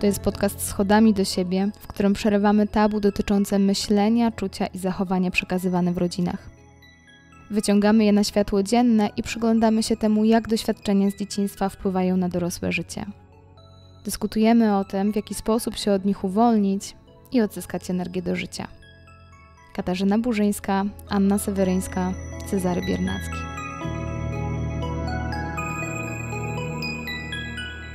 To jest podcast Schodami do siebie, w którym przerywamy tabu dotyczące myślenia, czucia i zachowania przekazywane w rodzinach. Wyciągamy je na światło dzienne i przyglądamy się temu, jak doświadczenia z dzieciństwa wpływają na dorosłe życie. Dyskutujemy o tym, w jaki sposób się od nich uwolnić i odzyskać energię do życia. Katarzyna Burzyńska, Anna Seweryńska, Cezary Biernacki.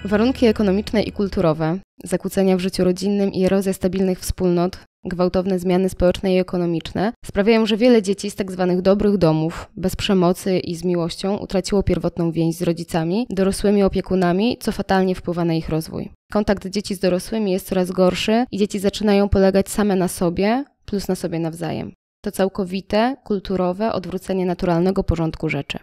Warunki ekonomiczne i kulturowe, zakłócenia w życiu rodzinnym i erozja stabilnych wspólnot, gwałtowne zmiany społeczne i ekonomiczne sprawiają, że wiele dzieci z tak zwanych dobrych domów, bez przemocy i z miłością, utraciło pierwotną więź z rodzicami, dorosłymi opiekunami, co fatalnie wpływa na ich rozwój. Kontakt dzieci z dorosłymi jest coraz gorszy i dzieci zaczynają polegać same na sobie, plus na sobie nawzajem. To całkowite, kulturowe odwrócenie naturalnego porządku rzeczy.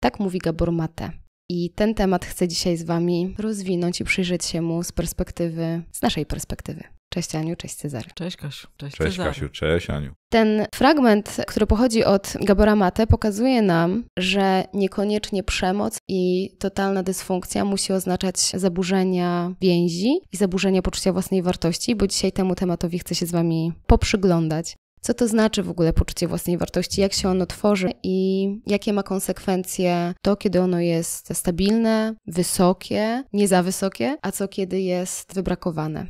Tak mówi Gabor Mate. I ten temat chcę dzisiaj z Wami rozwinąć i przyjrzeć się mu z perspektywy, z naszej perspektywy. Cześć Aniu, cześć Cezary. Cześć Kasiu, cześć, Cześć Cezary. Kasiu, cześć Aniu. Ten fragment, który pochodzi od Gabora Mate, pokazuje nam, że niekoniecznie przemoc i totalna dysfunkcja musi oznaczać zaburzenia więzi i zaburzenia poczucia własnej wartości, bo dzisiaj temu tematowi chcę się z Wami poprzyglądać. Co to znaczy w ogóle poczucie własnej wartości, jak się ono tworzy i jakie ma konsekwencje to, kiedy ono jest stabilne, wysokie, nie za wysokie, a co kiedy jest wybrakowane.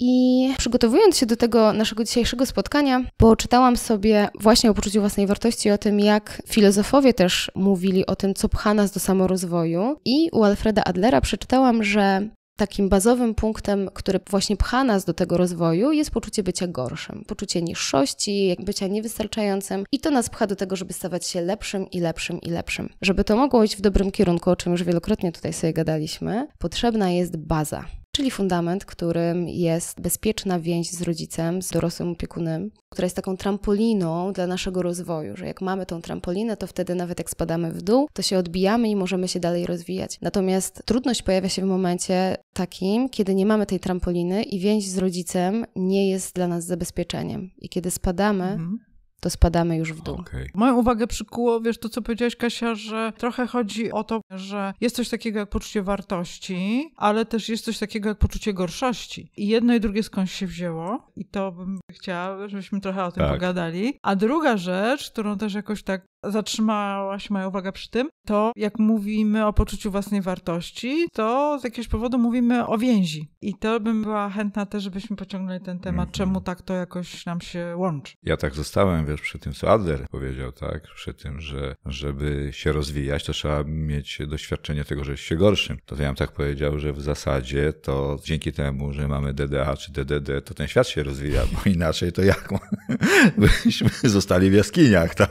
I przygotowując się do tego naszego dzisiejszego spotkania, poczytałam sobie właśnie o poczuciu własnej wartości, o tym, jak filozofowie też mówili o tym, co pcha nas do samorozwoju. I u Alfreda Adlera przeczytałam, że takim bazowym punktem, który właśnie pcha nas do tego rozwoju, jest poczucie bycia gorszym, poczucie niższości, bycia niewystarczającym i to nas pcha do tego, żeby stawać się lepszym i lepszym i lepszym. Żeby to mogło iść w dobrym kierunku, o czym już wielokrotnie tutaj sobie gadaliśmy, potrzebna jest baza. Czyli fundament, którym jest bezpieczna więź z rodzicem, z dorosłym opiekunem, która jest taką trampoliną dla naszego rozwoju, że jak mamy tą trampolinę, to wtedy nawet jak spadamy w dół, to się odbijamy i możemy się dalej rozwijać. Natomiast trudność pojawia się w momencie takim, kiedy nie mamy tej trampoliny i więź z rodzicem nie jest dla nas zabezpieczeniem. I kiedy spadamy, Mhm. To spadamy już w dół. Okej. Moją uwagę przykuło, wiesz, to co powiedziałaś Kasia, że trochę chodzi o to, że jest coś takiego jak poczucie wartości, ale też jest coś takiego jak poczucie gorszości. I jedno i drugie skądś się wzięło i to bym chciała, żebyśmy trochę o tym Tak. pogadali. A druga rzecz, którą też jakoś tak zatrzymałaś moją uwagę przy tym, to jak mówimy o poczuciu własnej wartości, to z jakiegoś powodu mówimy o więzi. I to bym była chętna też, żebyśmy pociągnęli ten temat, Mhm. czemu tak to jakoś nam się łączy. Ja tak zostałem, wiesz, przy tym, co Adler powiedział, tak? Przy tym, że żeby się rozwijać, to trzeba mieć doświadczenie tego, że jest się gorszym. To ja bym tak powiedział, że w zasadzie to dzięki temu, że mamy DDA czy DDD, to ten świat się rozwija, bo inaczej to jak byśmy zostali w jaskiniach, tak?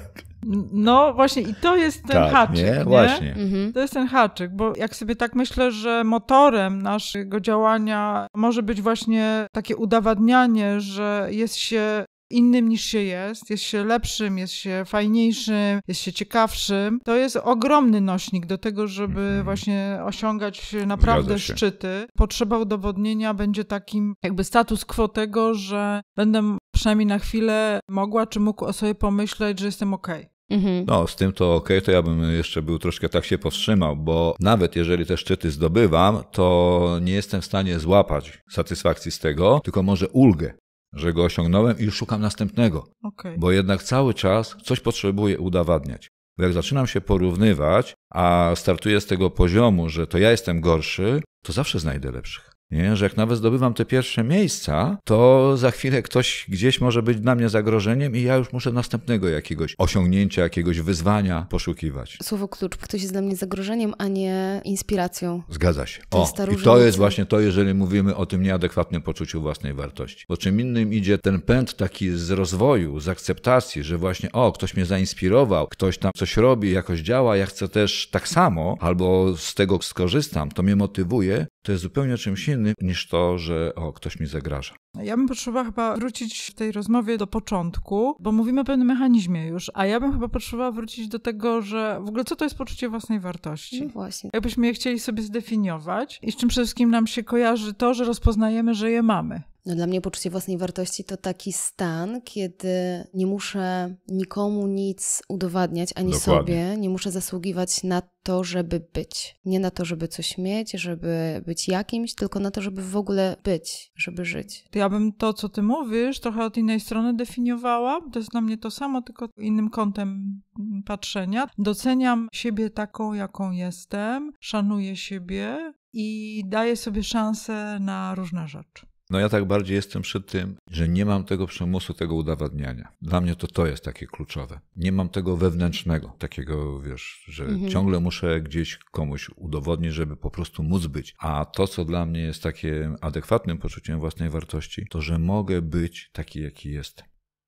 No właśnie i to jest ten tak, haczyk, nie? nie? Właśnie. Mhm. To jest ten haczyk, bo jak sobie tak myślę, że motorem naszego działania może być właśnie takie udowadnianie, że jest się innym niż się jest, jest się lepszym, jest się fajniejszym, jest się ciekawszym, to jest ogromny nośnik do tego, żeby Mhm. właśnie osiągać naprawdę szczyty. Potrzeba udowodnienia będzie takim jakby status quo tego, że będę przynajmniej na chwilę mogła czy mógł o sobie pomyśleć, że jestem okej. Mhm. No, z tym to okej, to ja bym jeszcze był troszkę tak się powstrzymał, bo nawet jeżeli te szczyty zdobywam, to nie jestem w stanie złapać satysfakcji z tego, tylko może ulgę, że go osiągnąłem i już szukam następnego, Okej. bo jednak cały czas coś potrzebuję udowadniać. Bo jak zaczynam się porównywać, a startuję z tego poziomu, że to ja jestem gorszy, to zawsze znajdę lepszych. Nie? Że jak nawet zdobywam te pierwsze miejsca, to za chwilę ktoś gdzieś może być dla mnie zagrożeniem i ja już muszę następnego jakiegoś osiągnięcia, jakiegoś wyzwania poszukiwać. Słowo klucz. Ktoś jest dla mnie zagrożeniem, a nie inspiracją. Zgadza się. To O, I to jest właśnie to, jeżeli mówimy o tym nieadekwatnym poczuciu własnej wartości. Bo czym innym idzie ten pęd taki z rozwoju, z akceptacji, że właśnie o, ktoś mnie zainspirował, ktoś tam coś robi, jakoś działa, ja chcę też tak samo, albo z tego skorzystam, to mnie motywuje, to jest zupełnie czymś innym niż to, że o, ktoś mi zagraża. Ja bym potrzebowała chyba wrócić w tej rozmowie do początku, bo mówimy o pewnym mechanizmie już, a ja bym chyba potrzebowała wrócić do tego, że w ogóle co to jest poczucie własnej wartości? No właśnie. Jakbyśmy je chcieli sobie zdefiniować i z czym przede wszystkim nam się kojarzy to, że rozpoznajemy, że je mamy. No dla mnie poczucie własnej wartości to taki stan, kiedy nie muszę nikomu nic udowadniać, ani Dokładnie. sobie, nie muszę zasługiwać na to, żeby być. Nie na to, żeby coś mieć, żeby być jakimś, tylko na to, żeby w ogóle być, żeby żyć. To ja bym to, co ty mówisz, trochę od innej strony definiowała. To jest dla mnie to samo, tylko innym kątem patrzenia. Doceniam siebie taką, jaką jestem, szanuję siebie i daję sobie szansę na różne rzeczy. No ja tak bardziej jestem przy tym, że nie mam tego przymusu, tego udowadniania. Dla mnie to to jest takie kluczowe. Nie mam tego wewnętrznego, takiego, wiesz, że Mhm. ciągle muszę gdzieś komuś udowodnić, żeby po prostu móc być. A to, co dla mnie jest takie adekwatnym poczuciem własnej wartości, to, że mogę być taki, jaki jestem.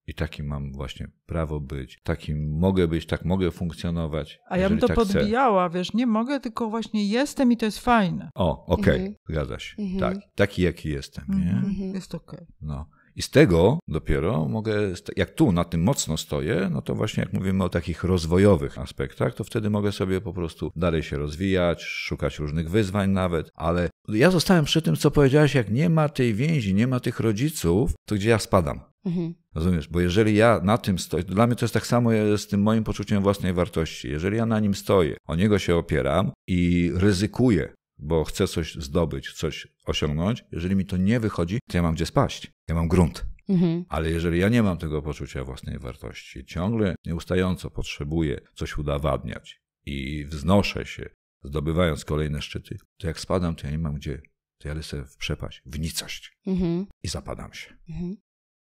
I takim mam właśnie prawo być, takim mogę być, tak mogę funkcjonować. A ja bym to tak chcę. podbijała, wiesz, nie mogę, tylko właśnie jestem i to jest fajne. O, okej, Mhm. zgadza się. Mhm. Tak, taki, jaki jestem, nie? Mhm. Jest okej. No. I z tego dopiero mogę, jak tu na tym mocno stoję, no to właśnie jak mówimy o takich rozwojowych aspektach, to wtedy mogę sobie po prostu dalej się rozwijać, szukać różnych wyzwań nawet, ale ja zostałem przy tym, co powiedziałeś, jak nie ma tej więzi, nie ma tych rodziców, to gdzie ja spadam? Mhm. Rozumiesz? Bo jeżeli ja na tym stoję, dla mnie to jest tak samo z tym moim poczuciem własnej wartości. Jeżeli ja na nim stoję, o niego się opieram i ryzykuję, bo chcę coś zdobyć, coś osiągnąć, jeżeli mi to nie wychodzi, to ja mam gdzie spaść. Ja mam grunt. Mhm. Ale jeżeli ja nie mam tego poczucia własnej wartości, ciągle nieustająco potrzebuję coś udowadniać i wznoszę się, zdobywając kolejne szczyty, to jak spadam, to ja nie mam gdzie. To ja lecę w przepaść, w nicość Mhm. i zapadam się. Mhm.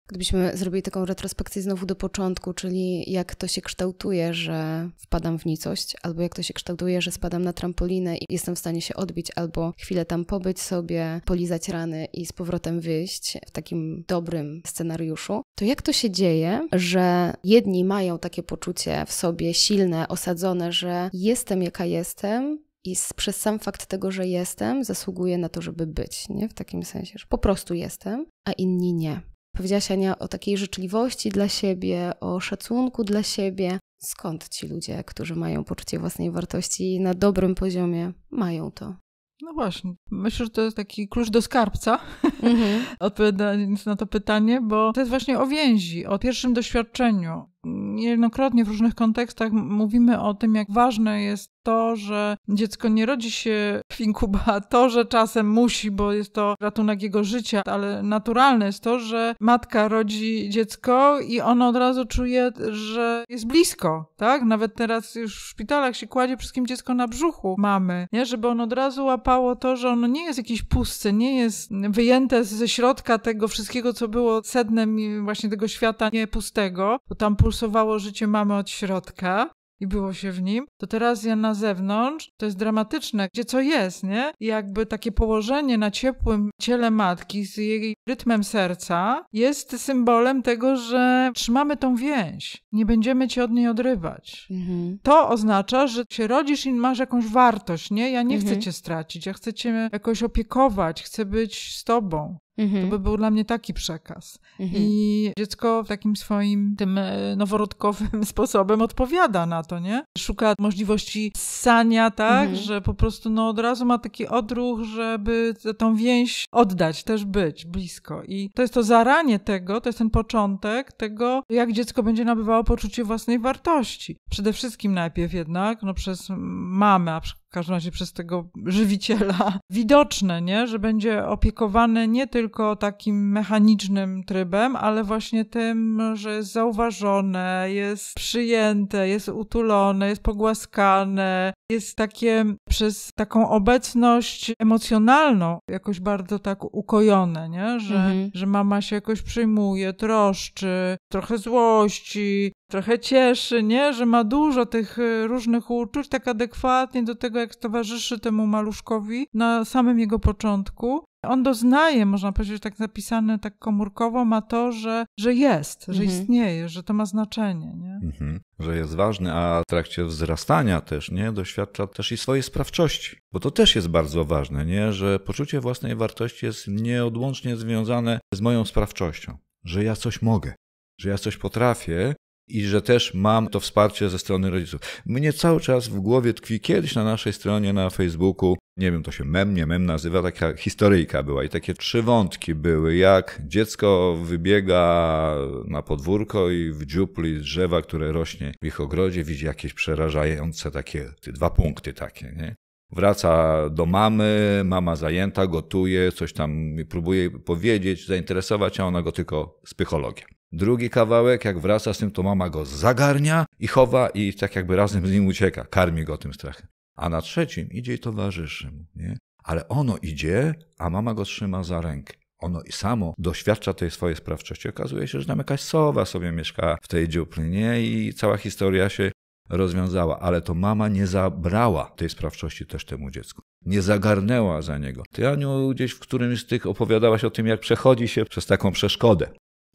Gdybyśmy zrobili taką retrospekcję znowu do początku, czyli jak to się kształtuje, że wpadam w nicość, albo jak to się kształtuje, że spadam na trampolinę i jestem w stanie się odbić, albo chwilę tam pobyć sobie, polizać rany i z powrotem wyjść w takim dobrym scenariuszu, to jak to się dzieje, że jedni mają takie poczucie w sobie silne, osadzone, że jestem jaka jestem, i przez sam fakt tego, że jestem, zasługuję na to, żeby być, nie? W takim sensie, że po prostu jestem, a inni nie. Powiedziałaś Ania o takiej życzliwości dla siebie, o szacunku dla siebie. Skąd ci ludzie, którzy mają poczucie własnej wartości na dobrym poziomie, mają to? No właśnie, myślę, że to jest taki klucz do skarbca, Mhm. odpowiadając na to pytanie, bo to jest właśnie o więzi, o pierwszym doświadczeniu. Niejednokrotnie w różnych kontekstach mówimy o tym, jak ważne jest to, że dziecko nie rodzi się w inkubatorze, czasem musi, bo jest to ratunek jego życia, ale naturalne jest to, że matka rodzi dziecko i ono od razu czuje, że jest blisko, tak? Nawet teraz już w szpitalach się kładzie wszystkim dziecko na brzuchu mamy, nie? Żeby ono od razu łapało to, że ono nie jest jakieś puste, nie jest wyjęte ze środka tego wszystkiego, co było sednem właśnie tego świata nie pustego, bo tam pulsowało życie mamy od środka i było się w nim, to teraz ja na zewnątrz, to jest dramatyczne, gdzie co jest, nie? I jakby takie położenie na ciepłym ciele matki z jej rytmem serca jest symbolem tego, że trzymamy tą więź, nie będziemy cię od niej odrywać. Mhm. To oznacza, że się rodzisz i masz jakąś wartość, nie? Ja nie Mhm. chcę cię stracić, ja chcę cię jakoś opiekować, chcę być z tobą. To Mhm. by był dla mnie taki przekaz. Mhm. I dziecko w takim swoim tym e, noworodkowym sposobem odpowiada na to, nie? Szuka możliwości ssania, tak? Mhm. Że po prostu no, od razu ma taki odruch, żeby tą więź oddać, też być blisko. I to jest to zaranie tego, to jest ten początek tego, jak dziecko będzie nabywało poczucie własnej wartości. Przede wszystkim najpierw jednak, no przez mamę, a w każdym razie przez tego żywiciela, widoczne, nie? Że będzie opiekowane nie tylko takim mechanicznym trybem, ale właśnie tym, że jest zauważone, jest przyjęte, jest utulone, jest pogłaskane, jest takie przez taką obecność emocjonalną jakoś bardzo tak ukojone, nie? Że, Mhm. że mama się jakoś przyjmuje, troszczy, trochę złości, trochę cieszy, nie? Że ma dużo tych y, różnych uczuć, tak adekwatnie do tego, jak towarzyszy temu maluszkowi na samym jego początku. On doznaje, można powiedzieć, tak napisane tak komórkowo, ma to, że, że jest, że Mhm. istnieje, że to ma znaczenie, nie? Mhm. Że jest ważny, a w trakcie wzrastania też, nie, doświadcza też i swojej sprawczości. Bo to też jest bardzo ważne, nie, że poczucie własnej wartości jest nieodłącznie związane z moją sprawczością. Że ja coś mogę, że ja coś potrafię i że też mam to wsparcie ze strony rodziców. Mnie cały czas w głowie tkwi kiedyś na naszej stronie na Facebooku, nie wiem, to się mem, nie mem nazywa, taka historyjka była i takie trzy wątki były, jak dziecko wybiega na podwórko i w dziupli z drzewa, które rośnie w ich ogrodzie, widzi jakieś przerażające takie, dwa punkty takie, nie? Wraca do mamy, mama zajęta, gotuje, coś tam próbuje powiedzieć, zainteresować, a ona go tylko z psychologiem. Drugi kawałek, jak wraca z tym, to mama go zagarnia i chowa i tak jakby razem z nim ucieka, karmi go tym strachem. A na trzecim idzie i towarzyszy mu, nie? Ale ono idzie, a mama go trzyma za rękę. Ono i samo doświadcza tej swojej sprawczości. Okazuje się, że tam jakaś sowa sobie mieszka w tej dziupli, nie? I cała historia się rozwiązała, ale to mama nie zabrała tej sprawczości też temu dziecku. Nie zagarnęła za niego. Ty, Aniu, gdzieś w którymś z tych opowiadałaś o tym, jak przechodzi się przez taką przeszkodę.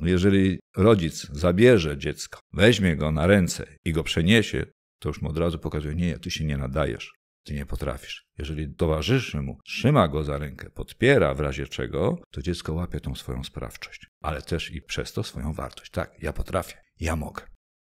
Jeżeli rodzic zabierze dziecko, weźmie go na ręce i go przeniesie, to już mu od razu pokazuje, nie, ty się nie nadajesz, ty nie potrafisz. Jeżeli towarzyszy mu, trzyma go za rękę, podpiera w razie czego, to dziecko łapie tą swoją sprawczość, ale też i przez to swoją wartość. Tak, ja potrafię, ja mogę.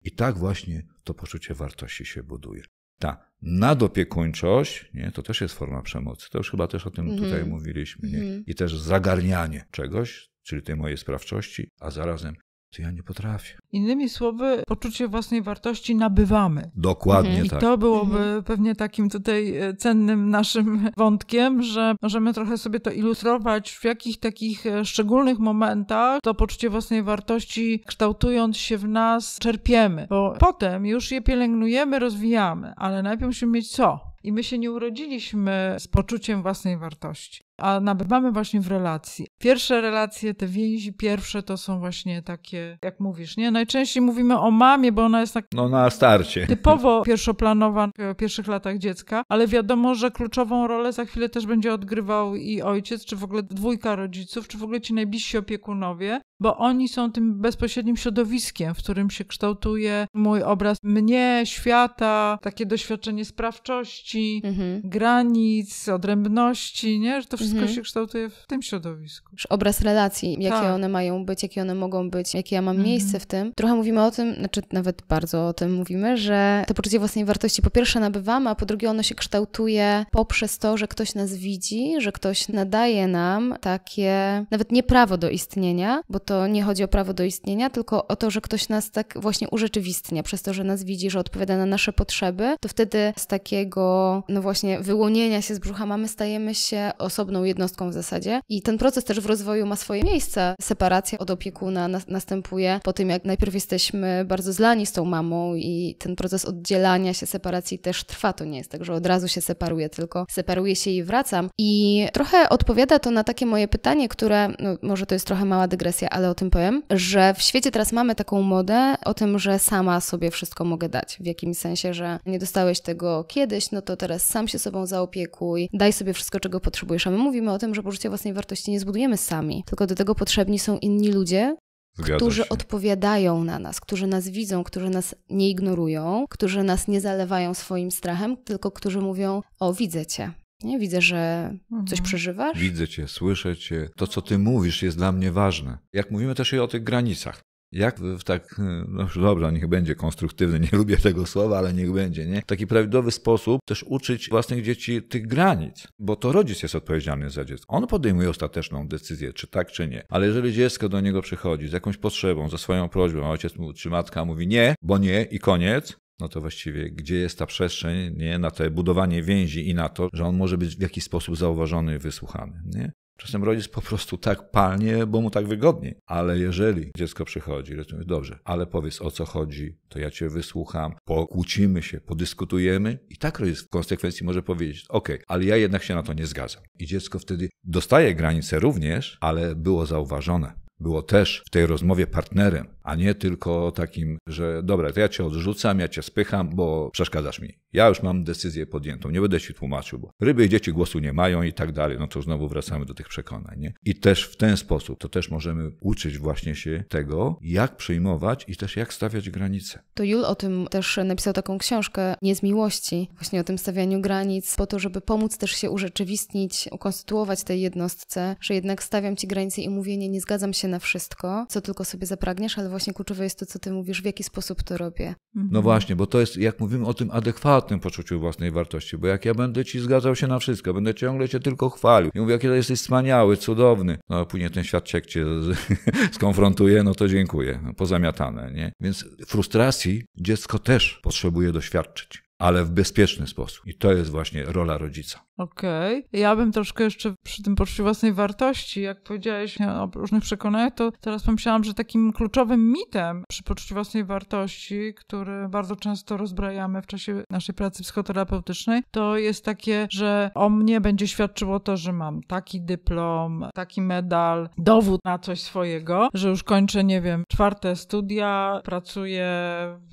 I tak właśnie to poczucie wartości się buduje. Ta nadopiekuńczość, nie, to też jest forma przemocy. To już chyba też o tym Mhm. tutaj mówiliśmy. Nie? Mhm. I też zagarnianie czegoś, czyli tej mojej sprawczości, a zarazem to ja nie potrafię. Innymi słowy, poczucie własnej wartości nabywamy. Dokładnie Mhm. I tak. to byłoby Mhm. pewnie takim tutaj e, cennym naszym wątkiem, że możemy trochę sobie to ilustrować, w jakich takich e, szczególnych momentach to poczucie własnej wartości, kształtując się w nas, czerpiemy. Bo potem już je pielęgnujemy, rozwijamy, ale najpierw musimy mieć co? I my się nie urodziliśmy z poczuciem własnej wartości, a nabywamy właśnie w relacji. Pierwsze relacje, te więzi pierwsze to są właśnie takie, jak mówisz, nie? Najczęściej mówimy o mamie, bo ona jest tak No na starcie. typowo pierwszoplanowa w pierwszych latach dziecka, ale wiadomo, że kluczową rolę za chwilę też będzie odgrywał i ojciec, czy w ogóle dwójka rodziców, czy w ogóle ci najbliżsi opiekunowie, bo oni są tym bezpośrednim środowiskiem, w którym się kształtuje mój obraz mnie, świata, takie doświadczenie sprawczości, Mhm. granic, odrębności, nie? Że to wszystko Mhm. się kształtuje w tym środowisku. Obraz relacji, jakie Tak. one mają być, jakie one mogą być, jakie ja mam Mhm. miejsce w tym. Trochę mówimy o tym, znaczy nawet bardzo o tym mówimy, że to poczucie własnej wartości po pierwsze nabywamy, a po drugie ono się kształtuje poprzez to, że ktoś nas widzi, że ktoś nadaje nam takie, nawet nie prawo do istnienia, bo to nie chodzi o prawo do istnienia, tylko o to, że ktoś nas tak właśnie urzeczywistnia, przez to, że nas widzi, że odpowiada na nasze potrzeby, to wtedy z takiego, no właśnie, wyłonienia się z brzucha mamy stajemy się osobną jednostką w zasadzie. I ten proces też w rozwoju ma swoje miejsce. Separacja od opiekuna nas- następuje po tym, jak najpierw jesteśmy bardzo zlani z tą mamą i ten proces oddzielania się, separacji też trwa. To nie jest tak, że od razu się separuję, tylko separuję się i wracam. I trochę odpowiada to na takie moje pytanie, które, no może to jest trochę mała dygresja, ale o tym powiem, że w świecie teraz mamy taką modę o tym, że sama sobie wszystko mogę dać. W jakimś sensie, że nie dostałeś tego kiedyś, no to teraz sam się sobą zaopiekuj, daj sobie wszystko, czego potrzebujesz. A my mówimy o tym, że poczucie własnej wartości nie zbudujemy sami, tylko do tego potrzebni są inni ludzie, Zgadza którzy się. odpowiadają na nas, którzy nas widzą, którzy nas nie ignorują, którzy nas nie zalewają swoim strachem, tylko którzy mówią: O, widzę cię. Nie widzę, że coś Mhm. przeżywasz. Widzę cię, słyszę cię. To, co ty mówisz, jest dla mnie ważne. Jak mówimy też i o tych granicach. Jak w tak, no już dobra, niech będzie konstruktywny, nie lubię tego słowa, ale niech będzie, nie? W taki prawidłowy sposób też uczyć własnych dzieci tych granic, bo to rodzic jest odpowiedzialny za dziecko. On podejmuje ostateczną decyzję, czy tak, czy nie. Ale jeżeli dziecko do niego przychodzi z jakąś potrzebą, ze swoją prośbą, a ojciec mu, czy matka mówi nie, bo nie i koniec, no to właściwie gdzie jest ta przestrzeń nie, na te budowanie więzi i na to, że on może być w jakiś sposób zauważony i wysłuchany. Nie? Czasem rodzic po prostu tak palnie, bo mu tak wygodniej. Ale jeżeli dziecko przychodzi, to mówi, dobrze, ale powiedz o co chodzi, to ja cię wysłucham, pokłócimy się, podyskutujemy i tak rodzic w konsekwencji może powiedzieć, ok, ale ja jednak się na to nie zgadzam. I dziecko wtedy dostaje granice również, ale było zauważone. Było też w tej rozmowie partnerem, a nie tylko takim, że dobra, to ja cię odrzucam, ja cię spycham, bo przeszkadzasz mi. Ja już mam decyzję podjętą, nie będę ci tłumaczył, bo ryby i dzieci głosu nie mają i tak dalej. No to znowu wracamy do tych przekonań. Nie? I też w ten sposób, to też możemy uczyć właśnie się tego, jak przyjmować i też jak stawiać granice. To Jul o tym też napisał taką książkę Nie z miłości, właśnie o tym stawianiu granic, po to, żeby pomóc też się urzeczywistnić, ukonstytuować tej jednostce, że jednak stawiam ci granice i mówię nie, nie zgadzam się na wszystko, co tylko sobie zapragniesz, ale właśnie kluczowe jest to, co ty mówisz, w jaki sposób to robię. No właśnie, bo to jest, jak mówimy o tym adekwatnym poczuciu własnej wartości, bo jak ja będę ci zgadzał się na wszystko, będę ciągle cię tylko chwalił i mówię, jaki jesteś wspaniały, cudowny, no a później ten świat cię skonfrontuje, no to dziękuję, no, pozamiatane, nie? Więc frustracji dziecko też potrzebuje doświadczyć ale w bezpieczny sposób. I to jest właśnie rola rodzica. Okej. Okay. Ja bym troszkę jeszcze przy tym poczuciu własnej wartości, jak powiedziałeś o różnych przekonaniach, to teraz pomyślałam, że takim kluczowym mitem przy poczuciu własnej wartości, który bardzo często rozbrajamy w czasie naszej pracy psychoterapeutycznej, to jest takie, że o mnie będzie świadczyło to, że mam taki dyplom, taki medal, dowód na coś swojego, że już kończę, nie wiem, czwarte studia, pracuję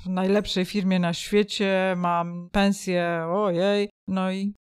w najlepszej firmie na świecie, mam pensję, ojej, no i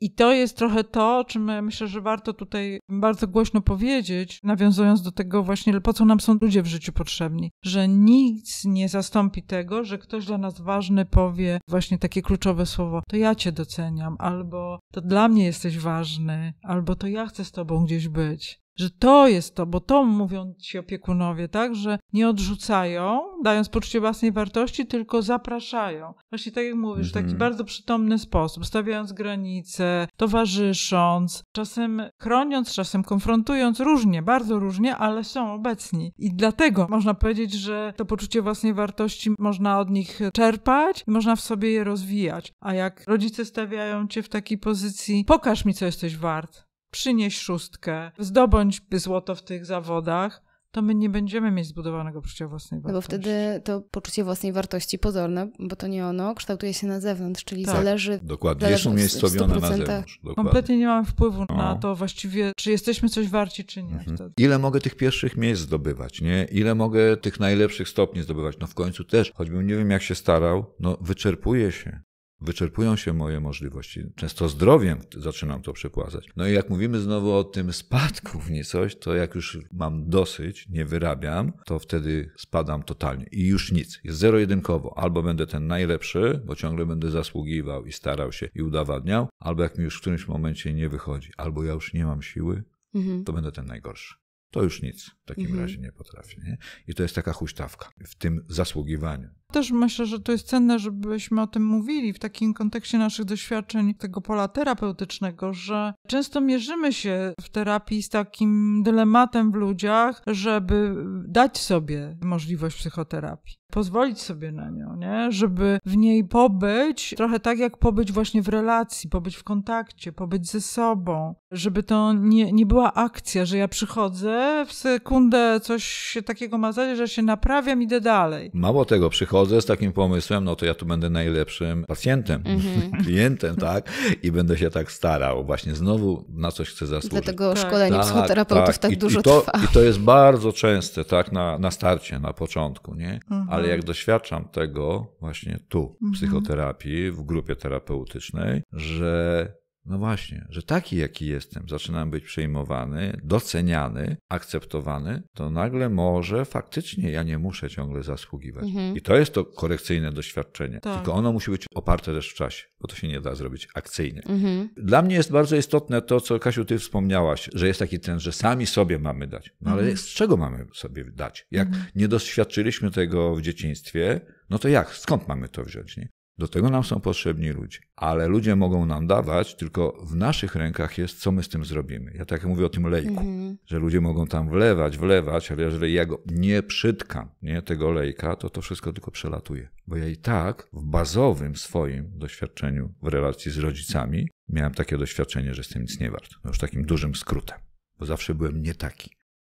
i to jest trochę to, o czym myślę, że warto tutaj bardzo głośno powiedzieć, nawiązując do tego właśnie, po co nam są ludzie w życiu potrzebni. Że nic nie zastąpi tego, że ktoś dla nas ważny powie właśnie takie kluczowe słowo: To ja cię doceniam, albo to dla mnie jesteś ważny, albo to ja chcę z tobą gdzieś być że to jest to, bo to mówią ci opiekunowie, tak, że nie odrzucają, dając poczucie własnej wartości, tylko zapraszają. Właśnie tak jak mówisz, w taki mhm. bardzo przytomny sposób, stawiając granice, towarzysząc, czasem chroniąc, czasem konfrontując, różnie, bardzo różnie, ale są obecni. I dlatego można powiedzieć, że to poczucie własnej wartości można od nich czerpać i można w sobie je rozwijać. A jak rodzice stawiają cię w takiej pozycji, pokaż mi, co jesteś wart, przynieś szóstkę, zdobądź złoto w tych zawodach, to my nie będziemy mieć zbudowanego poczucia własnej wartości. No bo wtedy to poczucie własnej wartości pozorne, bo to nie ono, kształtuje się na zewnątrz, czyli tak. zależy... Dokładnie, zależy jest umiejscowione na zewnątrz. Dokładnie. Kompletnie nie mamy wpływu no. na to właściwie, czy jesteśmy coś warci, czy nie. Mhm. Ile mogę tych pierwszych miejsc zdobywać, nie? Ile mogę tych najlepszych stopni zdobywać? No w końcu też, choćbym nie wiem jak się starał, no wyczerpuje się wyczerpują się moje możliwości. Często zdrowiem zaczynam to przepłacać. No i jak mówimy znowu o tym spadku w coś, to jak już mam dosyć, nie wyrabiam, to wtedy spadam totalnie i już nic. Jest zero-jedynkowo. Albo będę ten najlepszy, bo ciągle będę zasługiwał i starał się i udowadniał, albo jak mi już w którymś momencie nie wychodzi, albo ja już nie mam siły, mhm. to będę ten najgorszy to już nic takim mhm. razie nie potrafi. Nie? I to jest taka huśtawka w tym zasługiwaniu. Też myślę, że to jest cenne, żebyśmy o tym mówili w takim kontekście naszych doświadczeń tego pola terapeutycznego, że często mierzymy się w terapii z takim dylematem w ludziach, żeby dać sobie możliwość psychoterapii pozwolić sobie na nią, nie? żeby w niej pobyć, trochę tak jak pobyć właśnie w relacji, pobyć w kontakcie, pobyć ze sobą, żeby to nie, nie była akcja, że ja przychodzę, w sekundę coś się takiego ma zdarzyć, że się naprawiam, idę dalej. Mało tego, przychodzę z takim pomysłem, no to ja tu będę najlepszym pacjentem, mm-hmm. klientem, tak? I będę się tak starał, właśnie znowu na coś chcę zasłużyć. Dlatego tak. szkolenie tak, psychoterapeutów tak, tak I, dużo i to, trwa. I to jest bardzo częste, tak, na, na starcie, na początku, nie? Mm-hmm. Ale jak doświadczam tego właśnie tu, w mhm. psychoterapii, w grupie terapeutycznej, że no właśnie, że taki jaki jestem, zaczynam być przyjmowany, doceniany, akceptowany, to nagle może faktycznie ja nie muszę ciągle zasługiwać. Mhm. I to jest to korekcyjne doświadczenie. Tak. Tylko ono musi być oparte też w czasie, bo to się nie da zrobić akcyjnie. Mhm. Dla mnie jest bardzo istotne to, co Kasiu, ty wspomniałaś, że jest taki ten, że sami sobie mamy dać. No ale mhm. z czego mamy sobie dać? Jak mhm. nie doświadczyliśmy tego w dzieciństwie, no to jak? Skąd mamy to wziąć? Nie? Do tego nam są potrzebni ludzie. Ale ludzie mogą nam dawać, tylko w naszych rękach jest, co my z tym zrobimy. Ja tak mówię o tym lejku, mm-hmm. że ludzie mogą tam wlewać, wlewać, ale jeżeli ja go nie przytkam, nie, tego lejka, to to wszystko tylko przelatuje. Bo ja i tak w bazowym swoim doświadczeniu w relacji z rodzicami miałem takie doświadczenie, że jestem nic nie wart. No już takim dużym skrótem, bo zawsze byłem nie taki.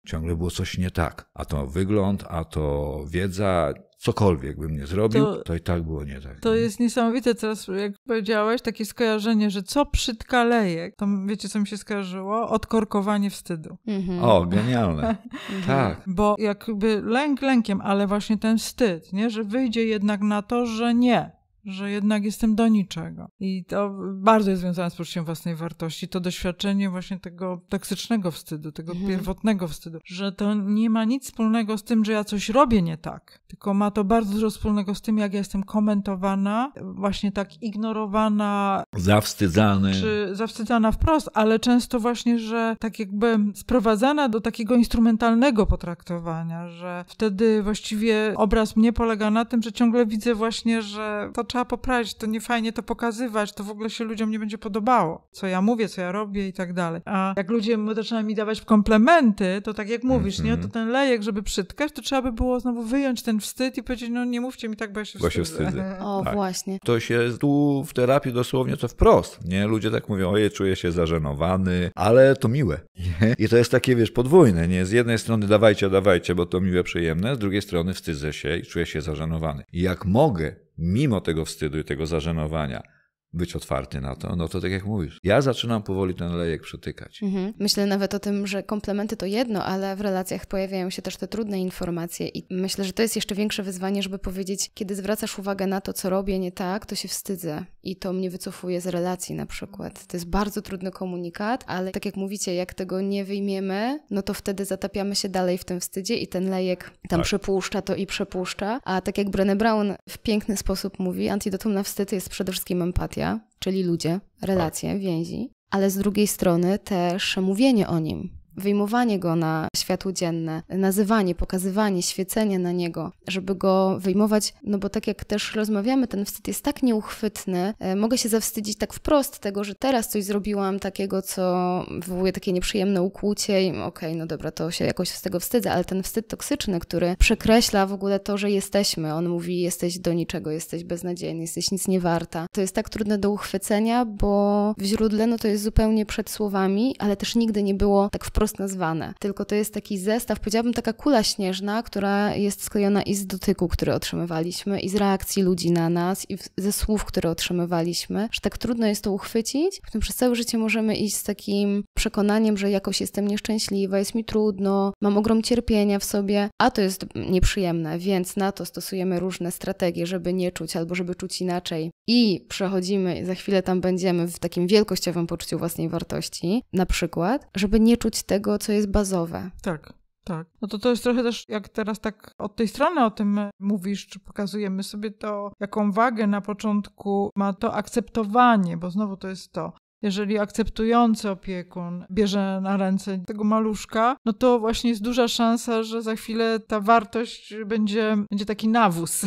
Ciągle było coś nie tak. A to wygląd, a to wiedza, cokolwiek bym nie zrobił, To- to, i tak było nie tak. To jest niesamowite teraz, jak powiedziałeś, takie skojarzenie, że co przytka lejek, to wiecie, co mi się skojarzyło? Odkorkowanie wstydu. Mhm. O, genialne. Tak. Bo jakby lęk lękiem, ale właśnie ten wstyd, nie? że wyjdzie jednak na to, że nie, że jednak jestem do niczego. I to bardzo jest związane z poczuciem własnej wartości. To doświadczenie właśnie tego toksycznego wstydu, tego Mhm. pierwotnego wstydu, że to nie ma nic wspólnego z tym, że ja coś robię nie tak, tylko ma to bardzo dużo wspólnego z tym, jak ja jestem komentowana, właśnie tak ignorowana, Zawstydzany. czy zawstydzana wprost, ale często właśnie, że tak jakby sprowadzana do takiego instrumentalnego potraktowania, że wtedy właściwie obraz mnie polega na tym, że ciągle widzę właśnie, że to trzeba poprawić, to nie fajnie to pokazywać, to w ogóle się ludziom nie będzie podobało, co ja mówię, co ja robię i tak dalej. A jak ludzie zaczynają mi dawać komplementy, to tak jak mówisz, nie, Mhm. to ten lejek, żeby przytkać, to trzeba by było znowu wyjąć ten wstyd i powiedzieć, no nie mówcie mi tak, bo ja się Bo się wstydzę. wstydzę. O, Tak. właśnie. To się tu w terapii dosłownie to wprost, nie? Ludzie tak mówią, ojej, czuję się zażenowany, ale to miłe, nie? I to jest takie, wiesz, podwójne, nie? Z jednej strony dawajcie, dawajcie, bo to miłe, przyjemne, z drugiej strony wstydzę się i czuję się zażenowany. I jak mogę, mimo tego wstydu i tego zażenowania, być otwarty na to, no to tak jak mówisz, ja zaczynam powoli ten lejek przytykać. Mhm. Myślę nawet o tym, że komplementy to jedno, ale w relacjach pojawiają się też te trudne informacje i myślę, że to jest jeszcze większe wyzwanie, żeby powiedzieć, kiedy zwracasz uwagę na to, co robię nie tak, to się wstydzę i to mnie wycofuje z relacji na przykład. To jest bardzo trudny komunikat, ale tak jak mówicie, jak tego nie wyjmiemy, no to wtedy zatapiamy się dalej w tym wstydzie i ten lejek tam Tak. przepuszcza to i przepuszcza, a tak jak Brené Brown w piękny sposób mówi, antidotum na wstyd jest przede wszystkim empatia, czyli ludzie, relacje, więzi, ale z drugiej strony też mówienie o nim, wyjmowanie go na światło dzienne, nazywanie, pokazywanie, świecenie na niego, żeby go wyjmować, no bo tak jak też rozmawiamy, ten wstyd jest tak nieuchwytny, e, mogę się zawstydzić tak wprost tego, że teraz coś zrobiłam takiego, co wywołuje takie nieprzyjemne ukłucie i okej, no dobra, to się jakoś z tego wstydzę, ale ten wstyd toksyczny, który przekreśla w ogóle to, że jesteśmy, on mówi, jesteś do niczego, jesteś beznadziejny, jesteś nic nie warta. To jest tak trudne do uchwycenia, bo w źródle no to jest zupełnie przed słowami, ale też nigdy nie było tak wprost nazwane. Tylko to jest taki zestaw, powiedziałabym taka kula śnieżna, która jest sklejona i z dotyku, który otrzymywaliśmy, i z reakcji ludzi na nas, i ze słów, które otrzymywaliśmy, że tak trudno jest to uchwycić. Potem przez całe życie możemy iść z takim przekonaniem, że jakoś jestem nieszczęśliwa, jest mi trudno, mam ogrom cierpienia w sobie, a to jest nieprzyjemne, więc na to stosujemy różne strategie, żeby nie czuć albo żeby czuć inaczej. I przechodzimy, za chwilę tam będziemy w takim wielkościowym poczuciu własnej wartości, na przykład, żeby nie czuć tego, co jest bazowe. Tak, tak. No to to jest trochę też, jak teraz tak od tej strony o tym mówisz, czy pokazujemy sobie to, jaką wagę na początku ma to akceptowanie, bo znowu to jest to. Jeżeli akceptujący opiekun bierze na ręce tego maluszka, no to właśnie jest duża szansa, że za chwilę ta wartość będzie, będzie taki nawóz,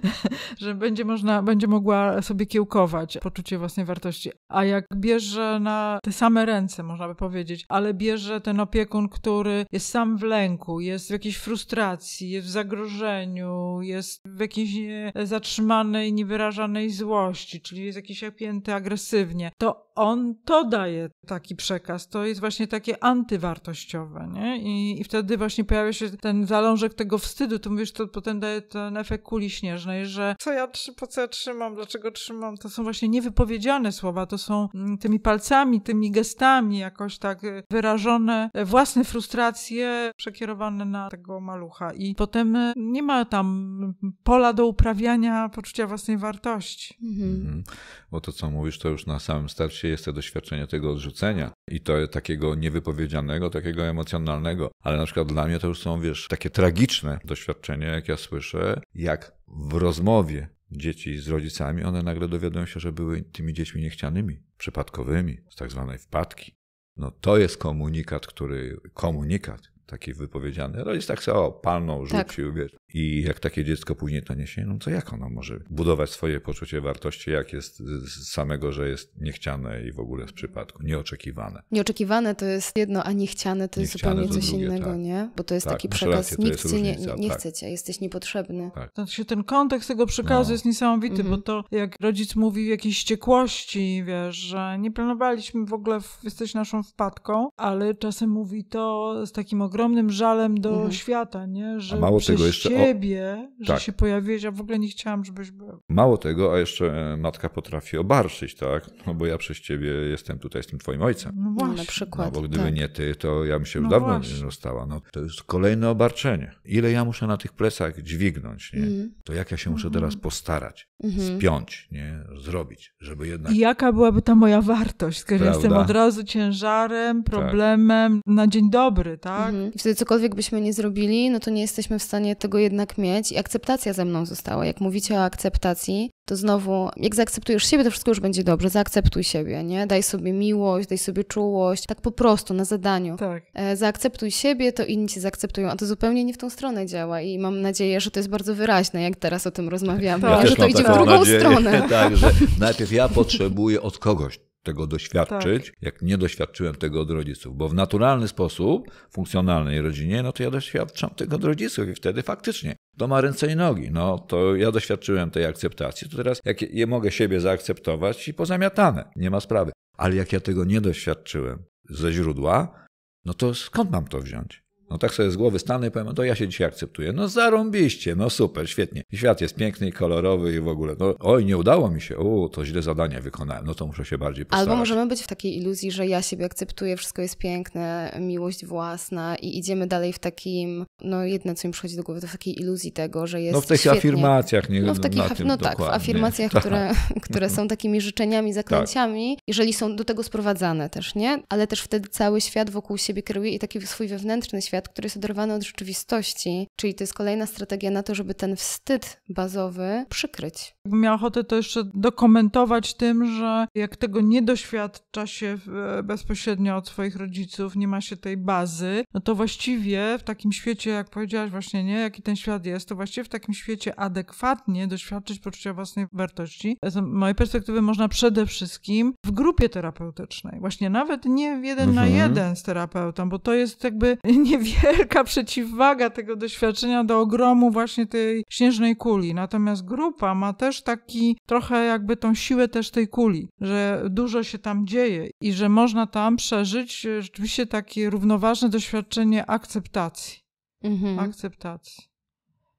że będzie można, będzie mogła sobie kiełkować poczucie własnej wartości. A jak bierze na te same ręce, można by powiedzieć, ale bierze ten opiekun, który jest sam w lęku, jest w jakiejś frustracji, jest w zagrożeniu, jest w jakiejś e, zatrzymanej, niewyrażanej złości, czyli jest jakiś opięty agresywnie, to on to daje taki przekaz. To jest właśnie takie antywartościowe, nie? I, i wtedy właśnie pojawia się ten zalążek tego wstydu. To mówisz, to potem daje ten efekt kuli śnieżnej, że co ja, po co ja trzymam, dlaczego trzymam? To są właśnie niewypowiedziane słowa, to są mm, tymi palcami, tymi gestami jakoś tak wyrażone własne frustracje przekierowane na tego malucha. I potem y, nie ma tam pola do uprawiania poczucia własnej wartości. Mhm. Mhm. Bo to, co mówisz, to już na samym starcie jest to doświadczenie tego odrzucenia i to takiego niewypowiedzianego, takiego emocjonalnego. Ale na przykład dla mnie to już są, wiesz, takie tragiczne doświadczenia, jak ja słyszę, jak w rozmowie dzieci z rodzicami, one nagle dowiadują się, że były tymi dziećmi niechcianymi, przypadkowymi, z tak zwanej wpadki. No to jest komunikat, który, komunikat taki wypowiedziany. Rodzic tak sobie o, palnął, Tak. rzucił, wiesz. I jak takie dziecko później to niesie, no to jak ono może budować swoje poczucie wartości, jak jest z samego, że jest niechciane i w ogóle z przypadku, nieoczekiwane. Nieoczekiwane to jest jedno, a niechciane to jest Niechciane zupełnie to coś drugie, innego, tak. nie? Bo to jest Tak, taki przekaz, rację, nikt cię nie, nie tak. chce cię, jesteś niepotrzebny. Tak. Się ten kontekst tego przekazu No. jest niesamowity, Mhm. bo to jak rodzic mówi w jakiejś wściekłości, wiesz, że nie planowaliśmy w ogóle, w, jesteś naszą wpadką, ale czasem mówi to z takim ogromnym ogromnym żalem do Mhm. świata, nie? Że A mało przez tego jeszcze o- ciebie, że Tak. się pojawiłeś, a w ogóle nie chciałam, żebyś był. Mało tego, a jeszcze e, matka potrafi obarszyć, tak? No bo ja przez ciebie jestem tutaj, jestem twoim ojcem. No No, właśnie. na No, przykład. bo gdyby tak. nie ty, to ja bym się już No dawno właśnie. nie rozstała. No, to jest kolejne obarczenie. Ile ja muszę na tych plecach dźwignąć, nie? Mhm. To jak ja się muszę Mhm. teraz postarać, Mhm. spiąć, nie? Zrobić, żeby jednak... I jaka byłaby ta moja wartość? Skoro jestem od razu ciężarem, problemem na dzień dobry, tak? Mhm. I wtedy cokolwiek byśmy nie zrobili, no to nie jesteśmy w stanie tego jednak mieć i akceptacja ze mną została. Jak mówicie o akceptacji, to znowu, jak zaakceptujesz siebie, to wszystko już będzie dobrze. Zaakceptuj siebie, nie? Daj sobie miłość, daj sobie czułość, tak po prostu, na zadaniu. Tak. E, Zaakceptuj siebie, to inni cię zaakceptują, a to zupełnie nie w tą stronę działa i mam nadzieję, że to jest bardzo wyraźne, jak teraz o tym rozmawiamy, Tak. Ja że to idzie w drugą stronę. tak, że najpierw ja potrzebuję od kogoś tego doświadczyć, jak nie doświadczyłem tego od rodziców. Bo w naturalny sposób, funkcjonalnej rodzinie, no to ja doświadczam tego od rodziców i wtedy faktycznie to ma ręce i nogi. No to ja doświadczyłem tej akceptacji, to teraz jak je mogę siebie zaakceptować i pozamiatane, nie ma sprawy. Ale jak ja tego nie doświadczyłem ze źródła, no to skąd mam to wziąć? No tak sobie z głowy stanę i powiem, no to ja się dzisiaj akceptuję. No zarąbiście, no super, świetnie. Świat jest piękny i kolorowy i w ogóle, no oj, nie udało mi się, o, to źle zadanie wykonałem, no to muszę się bardziej postarać. Albo możemy być w takiej iluzji, że ja siebie akceptuję, wszystko jest piękne, miłość własna i idziemy dalej w takim, no jedno co mi przychodzi do głowy, to w takiej iluzji tego, że jest No w tych świetnie. afirmacjach, nie No w takich, tym no tak, w dokładnie. afirmacjach, Tak. które, które są takimi życzeniami, zaklęciami, jeżeli są do tego sprowadzane też, nie? Ale też wtedy cały świat wokół siebie kieruje i taki swój wewnętrzny świat, który jest oderwany od rzeczywistości, czyli to jest kolejna strategia na to, żeby ten wstyd bazowy przykryć. Jakbym miała ochotę to jeszcze dokumentować tym, że jak tego nie doświadcza się bezpośrednio od swoich rodziców, nie ma się tej bazy, no to właściwie w takim świecie, jak powiedziałaś właśnie, nie, jaki ten świat jest, to właściwie w takim świecie adekwatnie doświadczyć poczucia własnej wartości. Z mojej perspektywy można przede wszystkim w grupie terapeutycznej. Właśnie nawet nie jeden na Mhm. jeden z terapeutą, bo to jest jakby niewielka przeciwwaga tego doświadczenia do ogromu właśnie tej śnieżnej kuli. Natomiast grupa ma też taki trochę jakby tą siłę też tej kuli, że dużo się tam dzieje i że można tam przeżyć rzeczywiście takie równoważne doświadczenie akceptacji. Mhm. Akceptacji.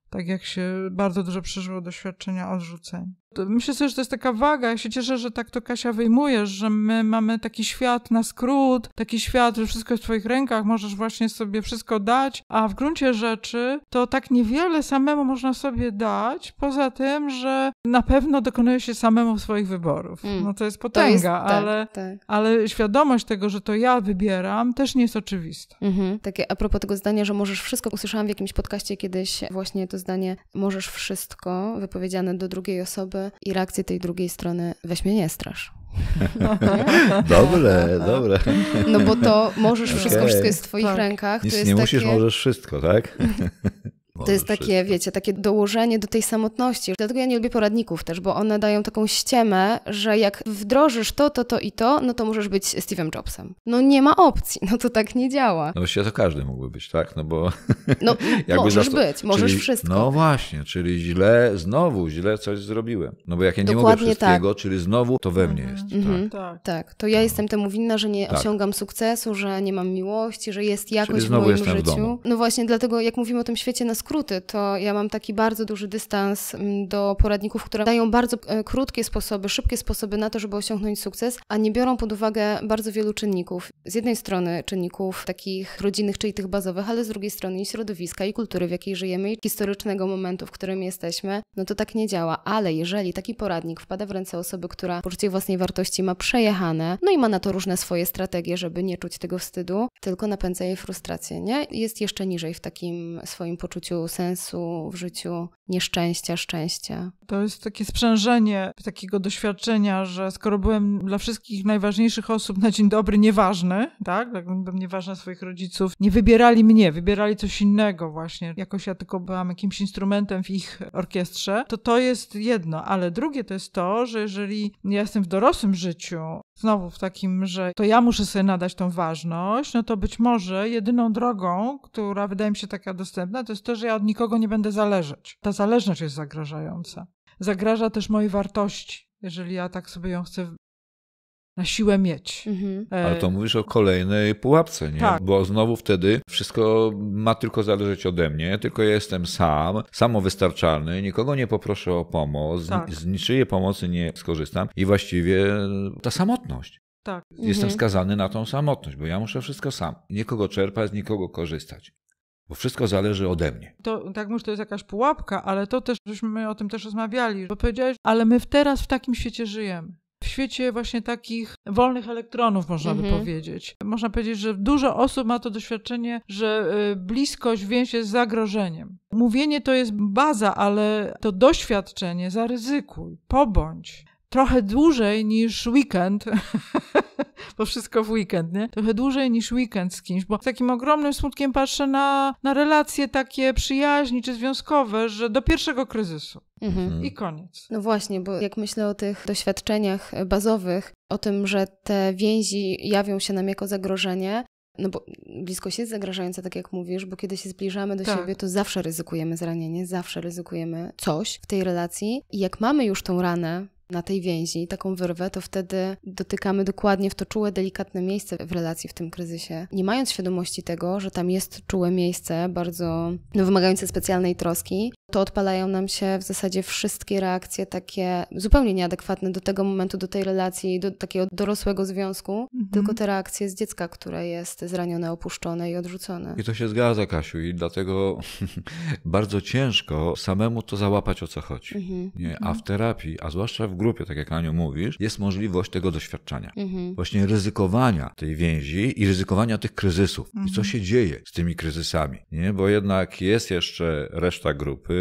Tak jak się bardzo dużo przeżyło doświadczenia odrzuceń. To Myślę sobie, że to jest taka waga. Ja się cieszę, że tak to Kasia wyjmujesz, że my mamy taki świat na skrót, taki świat, że wszystko jest w twoich rękach, możesz właśnie sobie wszystko dać, a w gruncie rzeczy to tak niewiele samemu można sobie dać, poza tym, że na pewno dokonuje się samemu swoich wyborów. Mm. No to jest To potęga, jest, tak, ale, tak. ale świadomość tego, że to ja wybieram, też nie jest oczywista. Mhm. Takie a propos tego zdania, że możesz wszystko, usłyszałam w jakimś podcaście kiedyś właśnie to zdanie, możesz wszystko, wypowiedziane do drugiej osoby i reakcję tej drugiej strony, weź mnie nie strasz. Dobre, dobre. No bo to możesz wszystko, Okej. wszystko jest w twoich Tak. rękach. Nic to jest nie takie, musisz, możesz wszystko, tak? To jest takie, wiecie, takie dołożenie do tej samotności. Dlatego ja nie lubię poradników też, bo one dają taką ściemę, że jak wdrożysz to, to, to i to, no to możesz być Steve'em Jobsem. No nie ma opcji, no to tak nie działa. No właściwie to każdy mógłby być, tak? No bo No jakby możesz zasto- być, możesz czyli, wszystko. No właśnie, czyli źle, znowu źle coś zrobiłem. No bo jak ja nie mogę Dokładnie wszystkiego, czyli znowu to we mnie Mhm. jest. Mhm. Tak. Tak, to ja jestem temu winna, że nie Tak. osiągam sukcesu, że nie mam miłości, że jest jakoś w moim w życiu. domu. No właśnie, dlatego jak mówimy o tym świecie na skróty, to ja mam taki bardzo duży dystans mm, do poradników, które dają bardzo e, krótkie sposoby, szybkie sposoby na to, żeby osiągnąć sukces, a nie biorą pod uwagę bardzo wielu czynników. Z jednej strony czynników takich rodzinnych, czyli tych bazowych, ale z drugiej strony i środowiska, i kultury, w jakiej żyjemy, i historycznego momentu, w którym jesteśmy, no to tak nie działa. Ale jeżeli taki poradnik wpada w ręce osoby, która poczucie własnej wartości ma przejechane, no i ma na to różne swoje strategie, żeby nie czuć tego wstydu, tylko napędza jej frustrację, nie? Jest jeszcze niżej w takim swoim poczuciu sensu w życiu, nieszczęścia, szczęścia. To jest takie sprzężenie takiego doświadczenia, że skoro byłem dla wszystkich najważniejszych osób na dzień dobry nieważny, tak, byłem nieważna swoich rodziców, nie wybierali mnie, wybierali coś innego właśnie. Jakoś ja tylko byłam jakimś instrumentem w ich orkiestrze, to to jest jedno, ale drugie to jest to, że jeżeli ja jestem w dorosłym życiu, znowu w takim, że to ja muszę sobie nadać tą ważność, no to być może jedyną drogą, która wydaje mi się taka dostępna, to jest to, że ja od nikogo nie będę zależeć. Ta zależność jest zagrażająca. Zagraża też mojej wartości, jeżeli ja tak sobie ją chcę na siłę mieć. Mhm. E, Ale to mówisz o kolejnej pułapce, nie? Tak. Bo znowu wtedy wszystko ma tylko zależeć ode mnie, tylko ja jestem sam, samowystarczalny, nikogo nie poproszę o pomoc, Tak. z niczyjej pomocy nie skorzystam i właściwie ta samotność. Tak. Jestem Mhm. skazany na tą samotność, bo ja muszę wszystko sam. Nikogo czerpać, z nikogo korzystać. Bo wszystko zależy ode mnie. To, tak mówisz, to jest jakaś pułapka, ale to też, żeśmy o tym też rozmawiali, bo powiedziałeś, ale my w teraz w takim świecie żyjemy. W świecie właśnie takich wolnych elektronów, można by Mhm. powiedzieć. Można powiedzieć, że dużo osób ma to doświadczenie, że y, bliskość, więź jest zagrożeniem. Mówienie to jest baza, ale to doświadczenie zaryzykuj, pobądź. Trochę dłużej niż weekend, bo wszystko w weekend, nie? Trochę dłużej niż weekend z kimś, bo z takim ogromnym smutkiem patrzę na, na relacje takie przyjaźni czy związkowe, że do pierwszego kryzysu Mhm. I koniec. No właśnie, bo jak myślę o tych doświadczeniach bazowych, o tym, że te więzi jawią się nam jako zagrożenie, no bo bliskość jest zagrażająca, tak jak mówisz, bo kiedy się zbliżamy do Tak. siebie, to zawsze ryzykujemy zranienie, zawsze ryzykujemy coś w tej relacji. I jak mamy już tą ranę na tej więzi, taką wyrwę, to wtedy dotykamy dokładnie w to czułe, delikatne miejsce w relacji w tym kryzysie. Nie mając świadomości tego, że tam jest czułe miejsce, bardzo no, wymagające specjalnej troski, to odpalają nam się w zasadzie wszystkie reakcje takie zupełnie nieadekwatne do tego momentu, do tej relacji, do takiego dorosłego związku, Mhm. tylko te reakcje z dziecka, które jest zranione, opuszczone i odrzucone. I to się zgadza, Kasiu, i dlatego bardzo ciężko samemu to załapać, o co chodzi. Mhm. Nie? A w terapii, a zwłaszcza w grupie, tak jak Aniu mówisz, jest możliwość tego doświadczenia. Mhm. Właśnie ryzykowania tej więzi i ryzykowania tych kryzysów. I co Mhm. się dzieje z tymi kryzysami. Nie? Bo jednak jest jeszcze reszta grupy,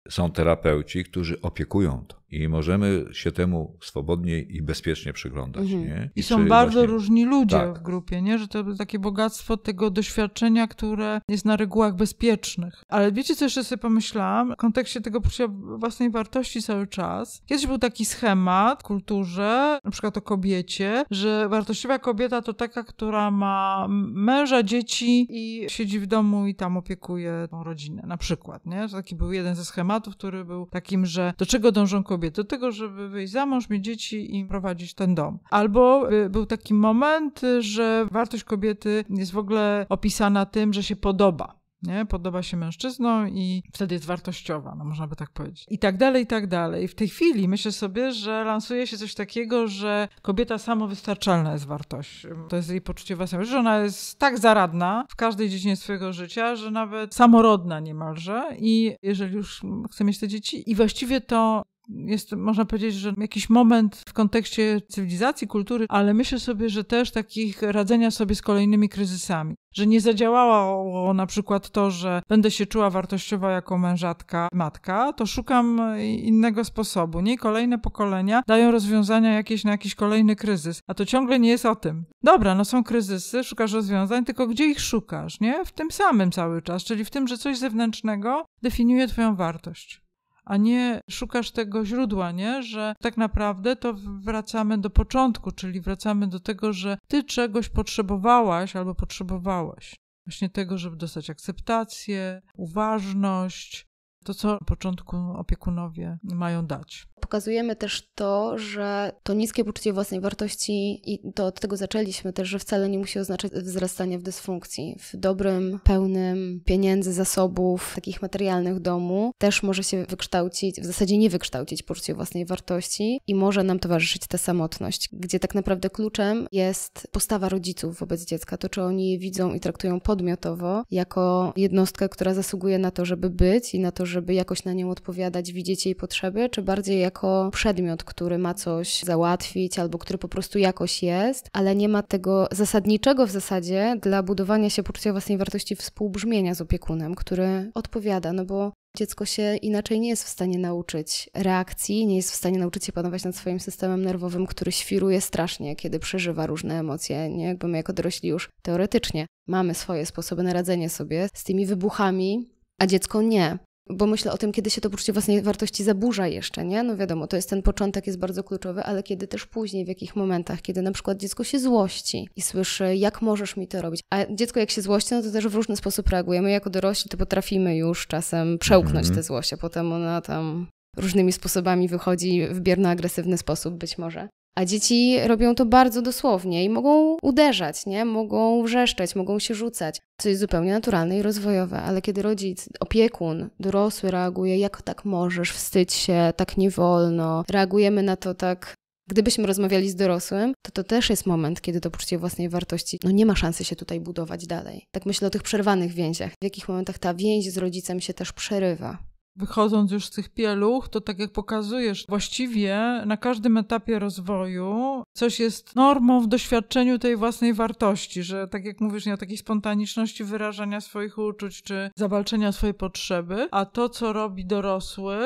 są terapeuci, którzy opiekują to. I możemy się temu swobodnie i bezpiecznie przyglądać. Mhm. Nie? I czy są bardzo właśnie- różni ludzie Tak. w grupie, nie? Że to jest takie bogactwo tego doświadczenia, które jest na regułach bezpiecznych. Ale wiecie, co jeszcze sobie pomyślałam? W kontekście tego poczucia własnej wartości cały czas. Kiedyś był taki schemat w kulturze, na przykład o kobiecie, że wartościowa kobieta to taka, która ma męża, dzieci i siedzi w domu i tam opiekuje tą rodzinę, na przykład, nie? Że taki był jeden ze schematów, który był takim, że do czego dążą kobiety? Do tego, żeby wyjść za mąż, mieć dzieci i prowadzić ten dom. Albo y, był taki moment, y, że wartość kobiety jest w ogóle opisana tym, że się podoba. Nie? Podoba się mężczyznom i wtedy jest wartościowa, no można by tak powiedzieć. I tak dalej, i tak dalej. W tej chwili myślę sobie, że lansuje się coś takiego, że kobieta samowystarczalna jest wartością. To jest jej poczucie własnej, że ona jest tak zaradna w każdej dziedzinie swojego życia, że nawet samorodna niemalże i jeżeli już chce mieć te dzieci i właściwie to jest, można powiedzieć, że jakiś moment w kontekście cywilizacji, kultury, ale myślę sobie, że też takich radzenia sobie z kolejnymi kryzysami. Że nie zadziałało na przykład to, że będę się czuła wartościowo jako mężatka, matka, to szukam innego sposobu. Nie kolejne pokolenia dają rozwiązania jakieś na jakiś kolejny kryzys, a to ciągle nie jest o tym. Dobra, no są kryzysy, szukasz rozwiązań, tylko gdzie ich szukasz, nie? W tym samym cały czas, czyli w tym, że coś zewnętrznego definiuje twoją wartość a nie szukasz tego źródła, nie? Że tak naprawdę to wracamy do początku, czyli wracamy do tego, że ty czegoś potrzebowałaś albo potrzebowałeś. Właśnie tego, żeby dostać akceptację, uważność, to co na początku opiekunowie mają dać. Pokazujemy też to, że to niskie poczucie własnej wartości i to od tego zaczęliśmy też, że wcale nie musi oznaczać wzrastania w dysfunkcji. W dobrym, pełnym pieniędzy, zasobów, takich materialnych domu też może się wykształcić, w zasadzie nie wykształcić poczucie własnej wartości i może nam towarzyszyć ta samotność, gdzie tak naprawdę kluczem jest postawa rodziców wobec dziecka, to czy oni je widzą i traktują podmiotowo jako jednostkę, która zasługuje na to, żeby być i na to, żeby jakoś na nią odpowiadać, widzieć jej potrzeby, czy bardziej jako przedmiot, który ma coś załatwić albo który po prostu jakoś jest, ale nie ma tego zasadniczego w zasadzie dla budowania się poczucia własnej wartości współbrzmienia z opiekunem, który odpowiada, no bo dziecko się inaczej nie jest w stanie nauczyć reakcji, nie jest w stanie nauczyć się panować nad swoim systemem nerwowym, który świruje strasznie, kiedy przeżywa różne emocje, nie? Jakby my jako dorośli już teoretycznie mamy swoje sposoby na radzenie sobie z tymi wybuchami, a dziecko nie bo myślę o tym, kiedy się to poczucie własnej wartości zaburza jeszcze, nie? No wiadomo, to jest ten początek, jest bardzo kluczowy, ale kiedy też później, w jakich momentach, kiedy na przykład dziecko się złości i słyszy, jak możesz mi to robić, a dziecko jak się złości, no to też w różny sposób reaguje. My jako dorośli to potrafimy już czasem przełknąć Mhm. tę złość, a potem ona tam różnymi sposobami wychodzi w bierno-agresywny sposób być może. A dzieci robią to bardzo dosłownie i mogą uderzać, nie? Mogą wrzeszczeć, mogą się rzucać, co jest zupełnie naturalne i rozwojowe, ale kiedy rodzic, opiekun, dorosły reaguje, jak tak możesz, wstydź się, tak nie wolno, reagujemy na to tak Gdybyśmy rozmawiali z dorosłym, to to też jest moment, kiedy to poczucie własnej wartości, no nie ma szansy się tutaj budować dalej. Tak myślę o tych przerwanych więziach. W jakich momentach ta więź z rodzicem się też przerywa. Wychodząc już z tych pieluch, to tak jak pokazujesz, właściwie na każdym etapie rozwoju coś jest normą w doświadczeniu tej własnej wartości, że tak jak mówisz, nie o takiej spontaniczności wyrażania swoich uczuć czy zawalczenia swojej potrzeby, a to, co robi dorosły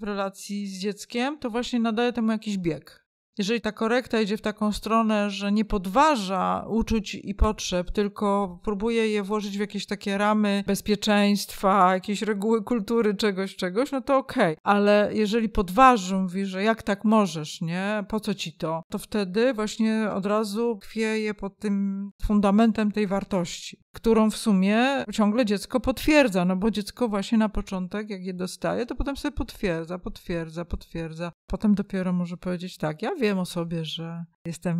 w relacji z dzieckiem, to właśnie nadaje temu jakiś bieg jeżeli ta korekta idzie w taką stronę, że nie podważa uczuć i potrzeb, tylko próbuje je włożyć w jakieś takie ramy bezpieczeństwa, jakieś reguły kultury, czegoś, czegoś, no to okej. Okay. Ale jeżeli podważy, mówi, że jak tak możesz, nie? Po co ci to? To wtedy właśnie od razu kwieje pod tym fundamentem tej wartości, którą w sumie ciągle dziecko potwierdza, no bo dziecko właśnie na początek, jak je dostaje, to potem sobie potwierdza, potwierdza, potwierdza. Potem dopiero może powiedzieć tak, ja wiem, o sobie, że jestem,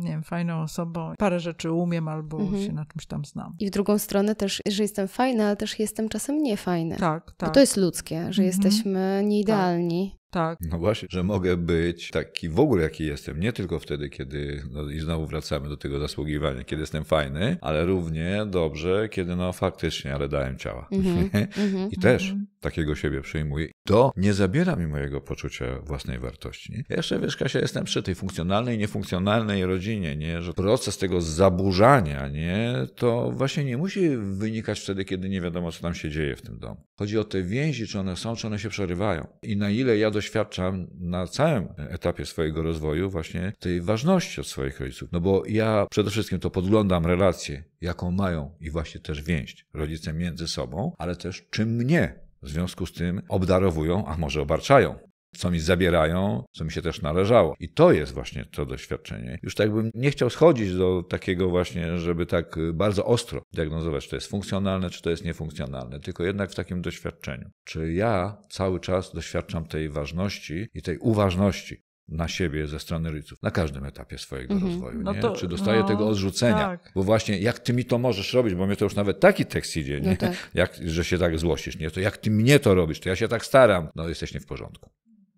nie wiem, fajną osobą, parę rzeczy umiem albo mhm. się na czymś tam znam. I w drugą stronę też, że jestem fajna, ale też jestem czasem niefajny. Tak, tak. Bo to jest ludzkie, że mhm. jesteśmy nieidealni. Tak. Tak. No właśnie, że mogę być taki w ogóle, jaki jestem. Nie tylko wtedy, kiedy, no i znowu wracamy do tego zasługiwania, kiedy jestem fajny, ale równie dobrze, kiedy no faktycznie, ale dałem ciała. Mm -hmm, I też mm -hmm. takiego siebie przyjmuję. To nie zabiera mi mojego poczucia własnej wartości. Nie? Ja jeszcze, wiesz, Kasia, jestem przy tej funkcjonalnej niefunkcjonalnej rodzinie, nie? że proces tego zaburzania, nie? to właśnie nie musi wynikać wtedy, kiedy nie wiadomo, co tam się dzieje w tym domu. Chodzi o te więzi, czy one są, czy one się przerywają. I na ile ja doświadczam na całym etapie swojego rozwoju właśnie tej ważności od swoich rodziców. No bo ja przede wszystkim to podglądam relację, jaką mają i właśnie też więź rodzice między sobą, ale też czym mnie w związku z tym obdarowują, a może obarczają co mi zabierają, co mi się też należało. I to jest właśnie to doświadczenie. Już tak bym nie chciał schodzić do takiego właśnie, żeby tak bardzo ostro diagnozować, czy to jest funkcjonalne, czy to jest niefunkcjonalne, tylko jednak w takim doświadczeniu. Czy ja cały czas doświadczam tej ważności i tej uważności na siebie ze strony rodziców na każdym etapie swojego mhm. rozwoju. No to, Czy dostaję no, tego odrzucenia? Tak. Bo właśnie jak ty mi to możesz robić, bo mnie to już nawet taki tekst idzie, nie? No tak. jak, że się tak złościsz, nie? to jak ty mnie to robisz, to ja się tak staram, no jesteś nie w porządku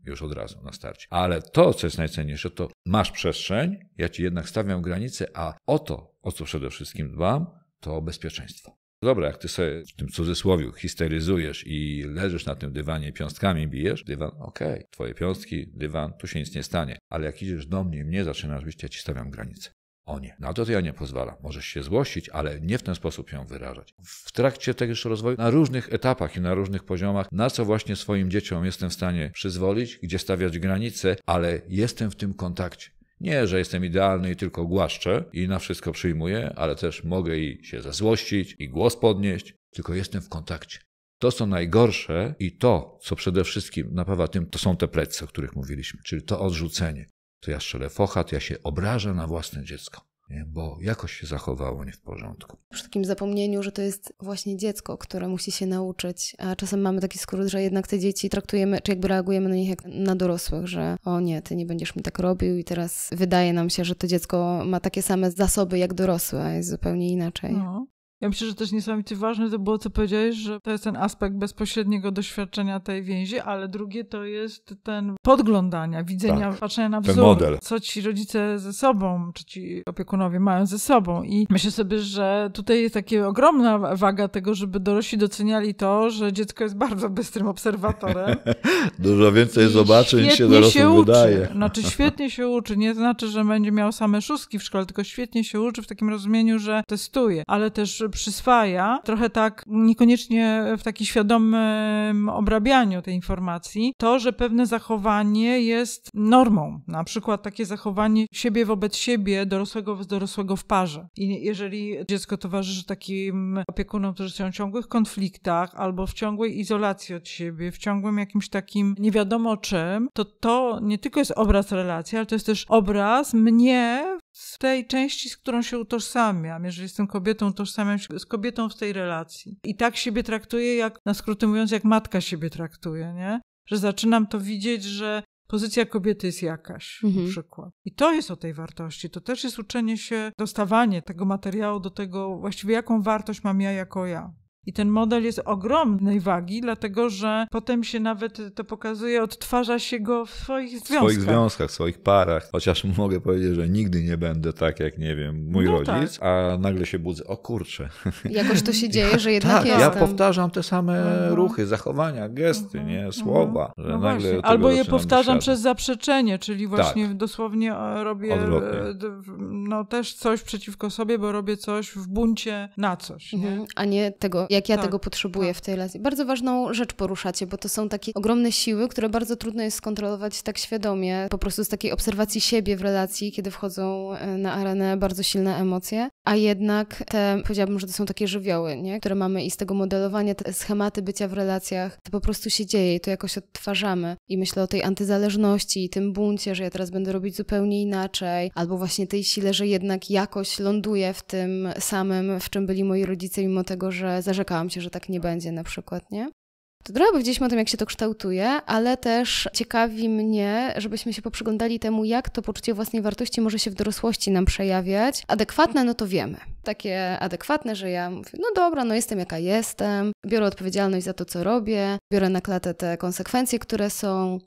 już od razu na starcie. Ale to, co jest najcenniejsze, to masz przestrzeń, ja ci jednak stawiam granice, a o to, o co przede wszystkim dbam, to bezpieczeństwo. Dobra, jak ty sobie w tym cudzysłowiu histeryzujesz i leżysz na tym dywanie piąstkami bijesz, dywan, okej, okay, twoje piąstki, dywan, tu się nic nie stanie. Ale jak idziesz do mnie i mnie zaczynasz bić, ja ci stawiam granice. O nie, na to, to ja nie pozwalam. Możesz się złościć, ale nie w ten sposób ją wyrażać. W trakcie tegoż rozwoju, na różnych etapach i na różnych poziomach, na co właśnie swoim dzieciom jestem w stanie przyzwolić, gdzie stawiać granice, ale jestem w tym kontakcie. Nie, że jestem idealny i tylko głaszczę i na wszystko przyjmuję, ale też mogę i się zezłościć, i głos podnieść, tylko jestem w kontakcie. To, co najgorsze i to, co przede wszystkim napawa tym, to są te plecy, o których mówiliśmy, czyli to odrzucenie to ja strzelę fochat, ja się obrażę na własne dziecko. Nie? Bo jakoś się zachowało nie w porządku. Przy takim zapomnieniu, że to jest właśnie dziecko, które musi się nauczyć, a czasem mamy taki skrót, że jednak te dzieci traktujemy, czy jakby reagujemy na nich jak na dorosłych, że o nie, ty nie będziesz mi tak robił i teraz wydaje nam się, że to dziecko ma takie same zasoby jak dorosłe, a jest zupełnie inaczej. No. Ja myślę, że też niesamowicie ważne to było, co powiedziałeś, że to jest ten aspekt bezpośredniego doświadczenia tej więzi, ale drugie to jest ten podglądania, widzenia, tak, patrzenia na wzór, model. co ci rodzice ze sobą, czy ci opiekunowie mają ze sobą. I myślę sobie, że tutaj jest taka ogromna waga tego, żeby dorośli doceniali to, że dziecko jest bardzo bystrym obserwatorem. Dużo więcej zobaczy niż się dorosłym wydaje. Znaczy świetnie się uczy. Nie znaczy, że będzie miał same szóstki w szkole, tylko świetnie się uczy w takim rozumieniu, że testuje, ale też przyswaja, trochę tak niekoniecznie w takim świadomym obrabianiu tej informacji, to, że pewne zachowanie jest normą. Na przykład takie zachowanie siebie wobec siebie, dorosłego wobec dorosłego w parze. I jeżeli dziecko towarzyszy takim opiekunom, którzy są w ciągłych konfliktach albo w ciągłej izolacji od siebie, w ciągłym jakimś takim nie wiadomo czym, to to nie tylko jest obraz relacji, ale to jest też obraz mnie z tej części, z którą się utożsamiam. Jeżeli jestem kobietą, utożsamiam się z kobietą w tej relacji. I tak siebie traktuję, jak na skróty mówiąc, jak matka siebie traktuje, nie? Że zaczynam to widzieć, że pozycja kobiety jest jakaś Mhm. na przykład. I to jest o tej wartości. To też jest uczenie się, dostawanie tego materiału do tego, właściwie jaką wartość mam ja jako ja. I ten model jest ogromnej wagi, dlatego że potem się nawet to pokazuje, odtwarza się go w swoich W związkach. swoich związkach, w swoich parach. Chociaż mogę powiedzieć, że nigdy nie będę tak jak, nie wiem, mój No rodzic, a nagle się budzę, o kurczę. Jakoś to się dzieje, że jednak tak, jestem. ja powtarzam te same Mhm. ruchy, zachowania, gesty, Mhm, nie, mhm. słowa. Że No nagle Albo je powtarzam przez zaprzeczenie, czyli właśnie dosłownie e, robię Odwrotnie. e, no, też coś przeciwko sobie, bo robię coś w buncie na coś. Nie? Mhm, a nie tego, jak ja Tak, tego potrzebuję tak. w tej relacji. Bardzo ważną rzecz poruszacie, bo to są takie ogromne siły, które bardzo trudno jest skontrolować tak świadomie, po prostu z takiej obserwacji siebie w relacji, kiedy wchodzą e, na arenę bardzo silne emocje, a jednak te, powiedziałabym, że to są takie żywioły, nie? które mamy i z tego modelowania, te schematy bycia w relacjach, to po prostu się dzieje i to jakoś odtwarzamy. I myślę o tej antyzależności i tym buncie, że ja teraz będę robić zupełnie inaczej, albo właśnie tej sile, że jednak jakoś ląduję w tym samym, w czym byli moi rodzice, mimo tego, że zarzekałam się, że tak nie będzie na przykład, nie? To trochę powiedzieliśmy o tym, jak się to kształtuje, ale też ciekawi mnie, żebyśmy się poprzyglądali temu, jak to poczucie własnej wartości może się w dorosłości nam przejawiać. Adekwatne, no to wiemy. Takie adekwatne, że ja mówię, no dobra, no jestem jaka jestem, biorę odpowiedzialność za to, co robię, biorę na klatę te konsekwencje, które są,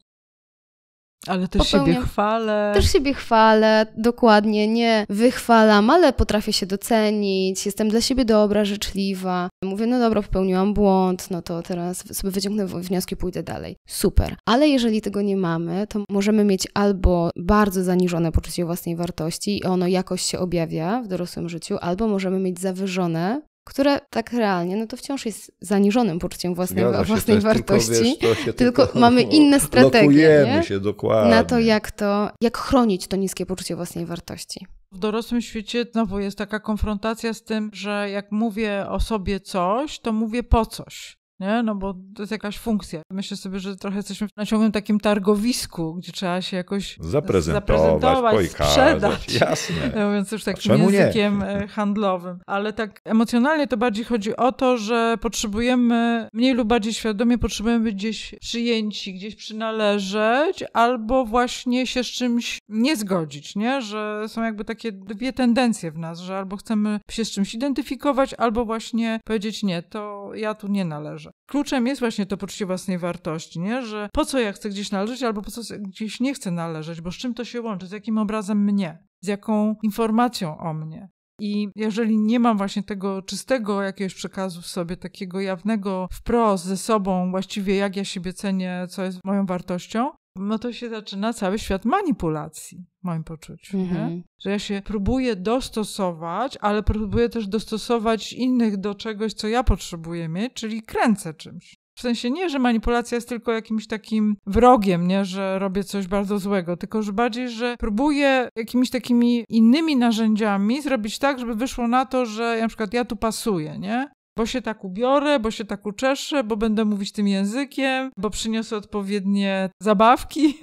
Ale też Popełniam- siebie chwalę. Też siebie chwalę, dokładnie, nie wychwalam, ale potrafię się docenić, jestem dla siebie dobra, życzliwa. Mówię, no dobra, popełniłam błąd, no to teraz sobie wyciągnę wnioski, pójdę dalej. Super. Ale jeżeli tego nie mamy, to możemy mieć albo bardzo zaniżone poczucie własnej wartości i ono jakoś się objawia w dorosłym życiu, albo możemy mieć zawyżone, które tak realnie, no to wciąż jest zaniżonym poczuciem własnej, Zgadza własnej to jest tylko, wartości. wiesz, się tylko mamy inne strategie, nie? się dokładnie. na to, jak to, jak chronić to niskie poczucie własnej wartości. W dorosłym świecie znowu jest taka konfrontacja z tym, że jak mówię o sobie coś, to mówię po coś. Nie? No bo to jest jakaś funkcja. Myślę sobie, że trochę jesteśmy na ciągłym takim targowisku, gdzie trzeba się jakoś Zaprezentować, zaprezentować sprzedać. Jasne. Ja Mówiąc już takim nie? językiem e, handlowym. Ale tak emocjonalnie to bardziej chodzi o to, że potrzebujemy, mniej lub bardziej świadomie potrzebujemy być gdzieś przyjęci, gdzieś przynależeć, albo właśnie się z czymś nie zgodzić, nie? Że są jakby takie dwie tendencje w nas, że albo chcemy się z czymś identyfikować, albo właśnie powiedzieć nie, to ja tu nie należę. Kluczem jest właśnie to poczucie własnej wartości, nie? Że po co ja chcę gdzieś należeć, albo po co gdzieś nie chcę należeć, bo z czym to się łączy, z jakim obrazem mnie, z jaką informacją o mnie. I jeżeli nie mam właśnie tego czystego jakiegoś przekazu w sobie, takiego jawnego wprost ze sobą, właściwie jak ja siebie cenię, co jest moją wartością, no to się zaczyna cały świat manipulacji, w moim poczuciu. Mhm. Że ja się próbuję dostosować, ale próbuję też dostosować innych do czegoś, co ja potrzebuję mieć, czyli kręcę czymś. W sensie nie, że manipulacja jest tylko jakimś takim wrogiem, nie, że robię coś bardzo złego, tylko że bardziej, że próbuję jakimiś takimi innymi narzędziami zrobić tak, żeby wyszło na to, że na przykład ja tu pasuję, nie? Bo się tak ubiorę, bo się tak uczeszę, bo będę mówić tym językiem, bo przyniosę odpowiednie zabawki.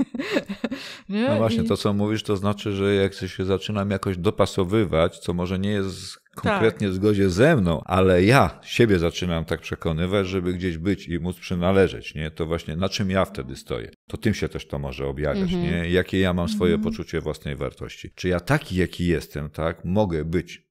nie? No właśnie, I- to co mówisz, to znaczy, że jak się zaczynam jakoś dopasowywać, co może nie jest konkretnie Tak. w zgodzie ze mną, ale ja siebie zaczynam tak przekonywać, żeby gdzieś być i móc przynależeć, nie? To właśnie na czym ja wtedy stoję. To tym się też to może objawiać, Mhm. nie? Jakie ja mam swoje Mhm. poczucie własnej wartości. Czy ja taki, jaki jestem, tak? Mogę być,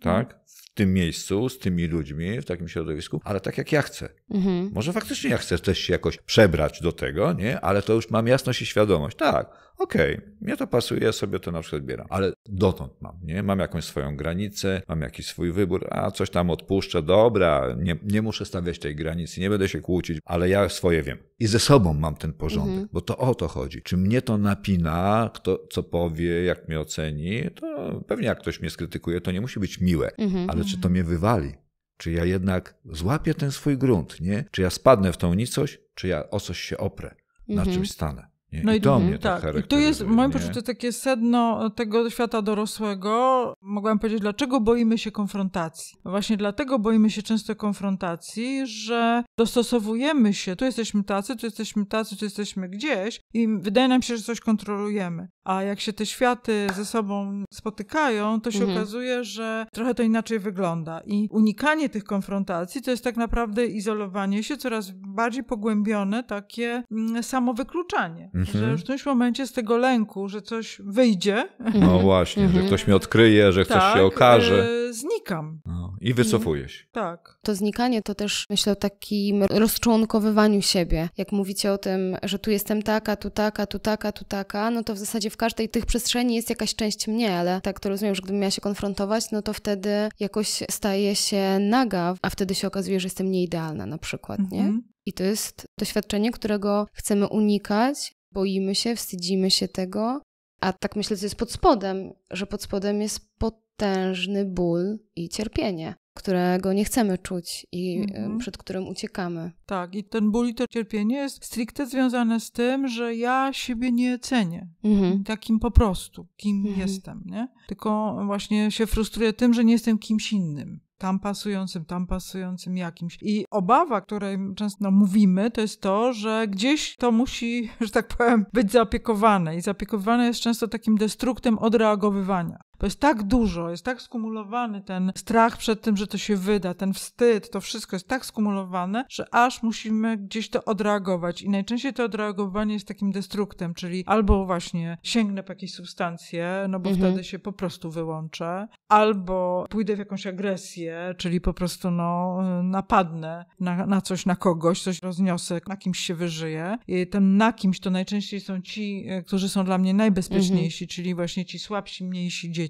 tak? Tym miejscu, z tymi ludźmi, w takim środowisku, ale tak jak ja chcę. Mhm. Może faktycznie ja chcę też się jakoś przebrać do tego, nie? Ale to już mam jasność i świadomość. Tak, okej, mnie to pasuje, ja sobie to na przykład bieram. Ale dotąd mam, nie? Mam jakąś swoją granicę, mam jakiś swój wybór, a coś tam odpuszczę, dobra, nie, nie muszę stawiać tej granicy, nie będę się kłócić, ale ja swoje wiem. I ze sobą mam ten porządek, Mhm. bo to o to chodzi. Czy mnie to napina, kto co powie, jak mnie oceni, to pewnie jak ktoś mnie skrytykuje, to nie musi być miłe. Mhm. Ale czy to mnie wywali? Czy ja jednak złapię ten swój grunt, nie? Czy ja spadnę w tą nicość, czy ja o coś się oprę, na Mhm. czymś stanę? Nie? No I i to mnie tak Tak, i tu jest w moim poczuciu takie sedno tego świata dorosłego. Mogłam powiedzieć, dlaczego boimy się konfrontacji. Właśnie dlatego boimy się często konfrontacji, że dostosowujemy się, tu jesteśmy tacy, tu jesteśmy tacy, tu jesteśmy gdzieś i wydaje nam się, że coś kontrolujemy. A jak się te światy ze sobą spotykają, to się Mhm. okazuje, że trochę to inaczej wygląda. I unikanie tych konfrontacji to jest tak naprawdę izolowanie się, coraz bardziej pogłębione takie mm, samowykluczanie. Mhm. Że już w którymś momencie z tego lęku, że coś wyjdzie, No właśnie, że Mhm. ktoś mnie odkryje, że coś tak, się okaże. e, znikam. No, I wycofuję się. Tak. To znikanie to też myślę o takim rozczłonkowywaniu siebie. Jak mówicie o tym, że tu jestem taka, tu taka, tu taka, tu taka, no to w zasadzie w każdej tych przestrzeni jest jakaś część mnie, ale tak to rozumiem, że gdybym miała się konfrontować, no to wtedy jakoś staję się naga, a wtedy się okazuje, że jestem nieidealna na przykład, nie? Mhm. I to jest doświadczenie, którego chcemy unikać, boimy się, wstydzimy się tego, a tak myślę, co jest pod spodem, że pod spodem jest potężny ból i cierpienie, którego nie chcemy czuć i Mhm. y, przed którym uciekamy. Tak, i ten ból i to cierpienie jest stricte związane z tym, że ja siebie nie cenię. Mhm. Takim po prostu, kim Mhm. jestem, nie? Tylko właśnie się frustruję tym, że nie jestem kimś innym. Tam pasującym, tam pasującym jakimś. I obawa, której często mówimy, to jest to, że gdzieś to musi, że tak powiem, być zaopiekowane. I zaopiekowane jest często takim destruktem odreagowywania. Bo jest tak dużo, jest tak skumulowany ten strach przed tym, że to się wyda, ten wstyd, to wszystko jest tak skumulowane, że aż musimy gdzieś to odreagować. I najczęściej to odreagowanie jest takim destruktem, czyli albo właśnie sięgnę po jakieś substancje, no bo Mhm. wtedy się po prostu wyłączę, albo pójdę w jakąś agresję, czyli po prostu no, napadnę na, na coś, na kogoś, coś rozniosę, na kimś się wyżyję. I ten na kimś to najczęściej są ci, e, którzy są dla mnie najbezpieczniejsi, czyli właśnie ci słabsi, mniejsi dzieci.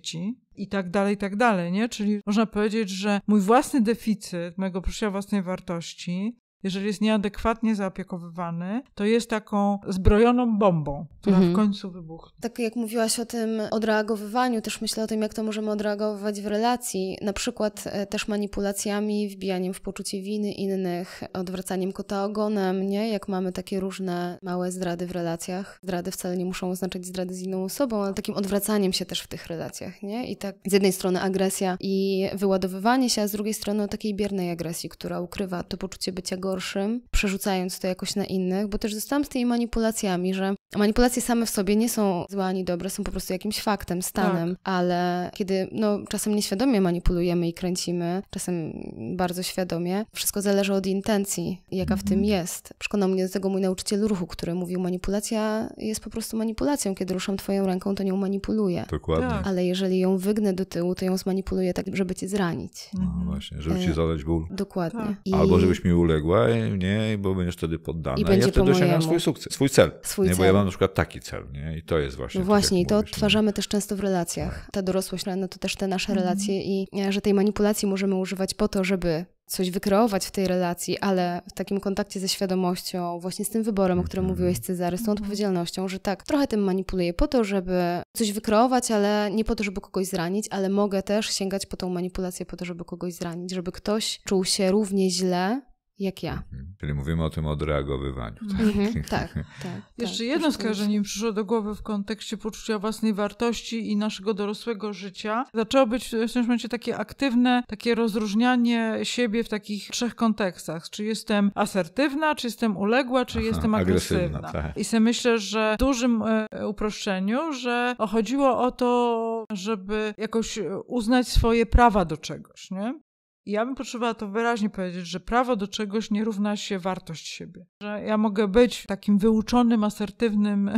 I tak dalej, i tak dalej, nie? Czyli można powiedzieć, że mój własny deficyt, mojego poczucia własnej wartości, jeżeli jest nieadekwatnie zaopiekowywany, to jest taką zbrojoną bombą, która Mhm. w końcu wybuchnie. Tak jak mówiłaś o tym odreagowywaniu, też myślę o tym, jak to możemy odreagowywać w relacji, na przykład e, też manipulacjami, wbijaniem w poczucie winy innych, odwracaniem kota ogonem, nie? Jak mamy takie różne małe zdrady w relacjach. Zdrady wcale nie muszą oznaczać zdrady z inną osobą, ale takim odwracaniem się też w tych relacjach, nie? I tak z jednej strony agresja i wyładowywanie się, a z drugiej strony takiej biernej agresji, która ukrywa to poczucie bycia gorszym, przerzucając to jakoś na innych, bo też zostałam z tymi manipulacjami, że manipulacje same w sobie nie są złe ani dobre, są po prostu jakimś faktem, stanem, ale kiedy no, czasem nieświadomie manipulujemy i kręcimy, czasem bardzo świadomie, wszystko zależy od intencji, jaka w tym jest. Przekonał mnie do tego mój nauczyciel ruchu, który mówił, manipulacja jest po prostu manipulacją. Kiedy ruszam twoją ręką, to nią manipuluję. Dokładnie. Tak. Ale jeżeli ją wygnę do tyłu, to ją zmanipuluję tak, żeby cię zranić. No właśnie, żeby E, ci zadać ból. Dokładnie. Tak. I Albo żebyś mi uległa, nie, bo będziesz wtedy poddana. I I, będzie ja wtedy osiągam swój sukces, swój cel. Swój nie, Bo cel. ja mam na przykład taki cel, nie? I to jest właśnie. No tak właśnie, i to mówisz, nie? odtwarzamy też często w relacjach. Ta dorosłość, no to też te nasze Mhm. relacje i e, że tej manipulacji możemy używać po to, żeby coś wykreować w tej relacji, ale w takim kontakcie ze świadomością, właśnie z tym wyborem, o którym Mhm. mówiłeś Cezary, z tą Mhm. odpowiedzialnością, że tak, trochę tym manipuluję po to, żeby coś wykreować, ale nie po to, żeby kogoś zranić, ale mogę też sięgać po tą manipulację po to, żeby kogoś zranić, żeby ktoś czuł się równie źle jak ja. Mhm. Czyli mówimy o tym odreagowywaniu. Mhm, tak, tak. Jeszcze tak, jedno skojarzenie mi przyszło do głowy w kontekście poczucia własnej wartości i naszego dorosłego życia. Zaczęło być w którymś momencie takie aktywne, takie rozróżnianie siebie w takich trzech kontekstach. Czy jestem asertywna, czy jestem uległa, czy Aha, jestem agresywna, agresywna. tak. I sobie myślę, że w dużym e, uproszczeniu, że chodziło o to, żeby jakoś uznać swoje prawa do czegoś, nie? Ja bym potrzebowała to wyraźnie powiedzieć, że prawo do czegoś nie równa się wartość siebie. Że ja mogę być takim wyuczonym, asertywnym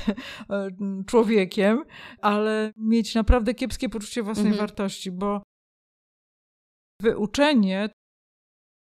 człowiekiem, ale mieć naprawdę kiepskie poczucie własnej Mhm. wartości, bo wyuczenie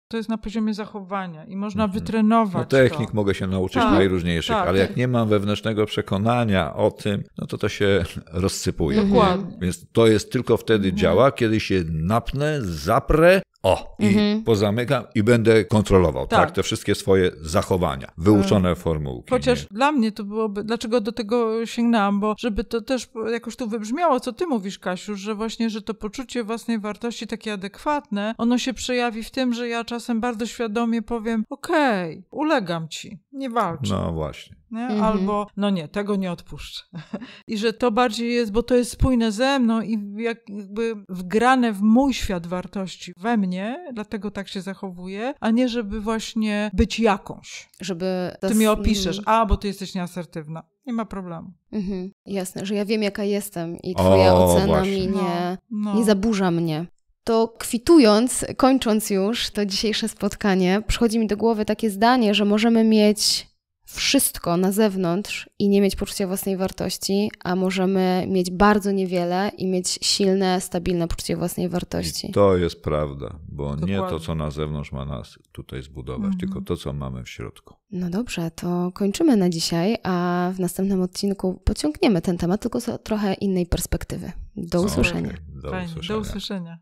to jest na poziomie zachowania i można Mhm. wytrenować No technik to. mogę się nauczyć Tak, najróżniejszych, tak. ale jak nie mam wewnętrznego przekonania o tym, no to to się rozsypuje. Dokładnie. Więc to jest tylko wtedy Mhm. działa, kiedy się napnę, zaprę, o, i Mhm. pozamykam i będę kontrolował, tak. Tak. te wszystkie swoje zachowania, wyuczone formułki. Chociaż nie? dla mnie to byłoby, dlaczego do tego sięgnęłam, bo żeby to też jakoś tu wybrzmiało, co ty mówisz, Kasiu, że właśnie, że to poczucie własnej wartości takie adekwatne, ono się przejawi w tym, że ja czasem bardzo świadomie powiem, okej, ulegam ci, nie walczę. No właśnie. Nie? Mhm. Albo, no nie, tego nie odpuszczę. I że to bardziej jest, bo to jest spójne ze mną i jak- jakby wgrane w mój świat wartości, we mnie, dlatego tak się zachowuję, a nie żeby właśnie być jakąś. Żeby... Ty mnie opiszesz, Mhm. a, bo ty jesteś nieasertywna. Nie ma problemu. Mhm. Jasne, że ja wiem jaka jestem i twoja O, ocena właśnie. mi nie... No. nie zaburza mnie. To kwitując, kończąc już to dzisiejsze spotkanie, przychodzi mi do głowy takie zdanie, że możemy mieć wszystko na zewnątrz i nie mieć poczucia własnej wartości, a możemy mieć bardzo niewiele i mieć silne, stabilne poczucie własnej wartości. I to jest prawda, bo nie to, Dokładnie. co na zewnątrz ma nas tutaj zbudować, Mhm. tylko to, co mamy w środku. No dobrze, to kończymy na dzisiaj, a w następnym odcinku pociągniemy ten temat, tylko z trochę innej perspektywy. Do usłyszenia. Okej, Do Fajnie. usłyszenia. Do usłyszenia.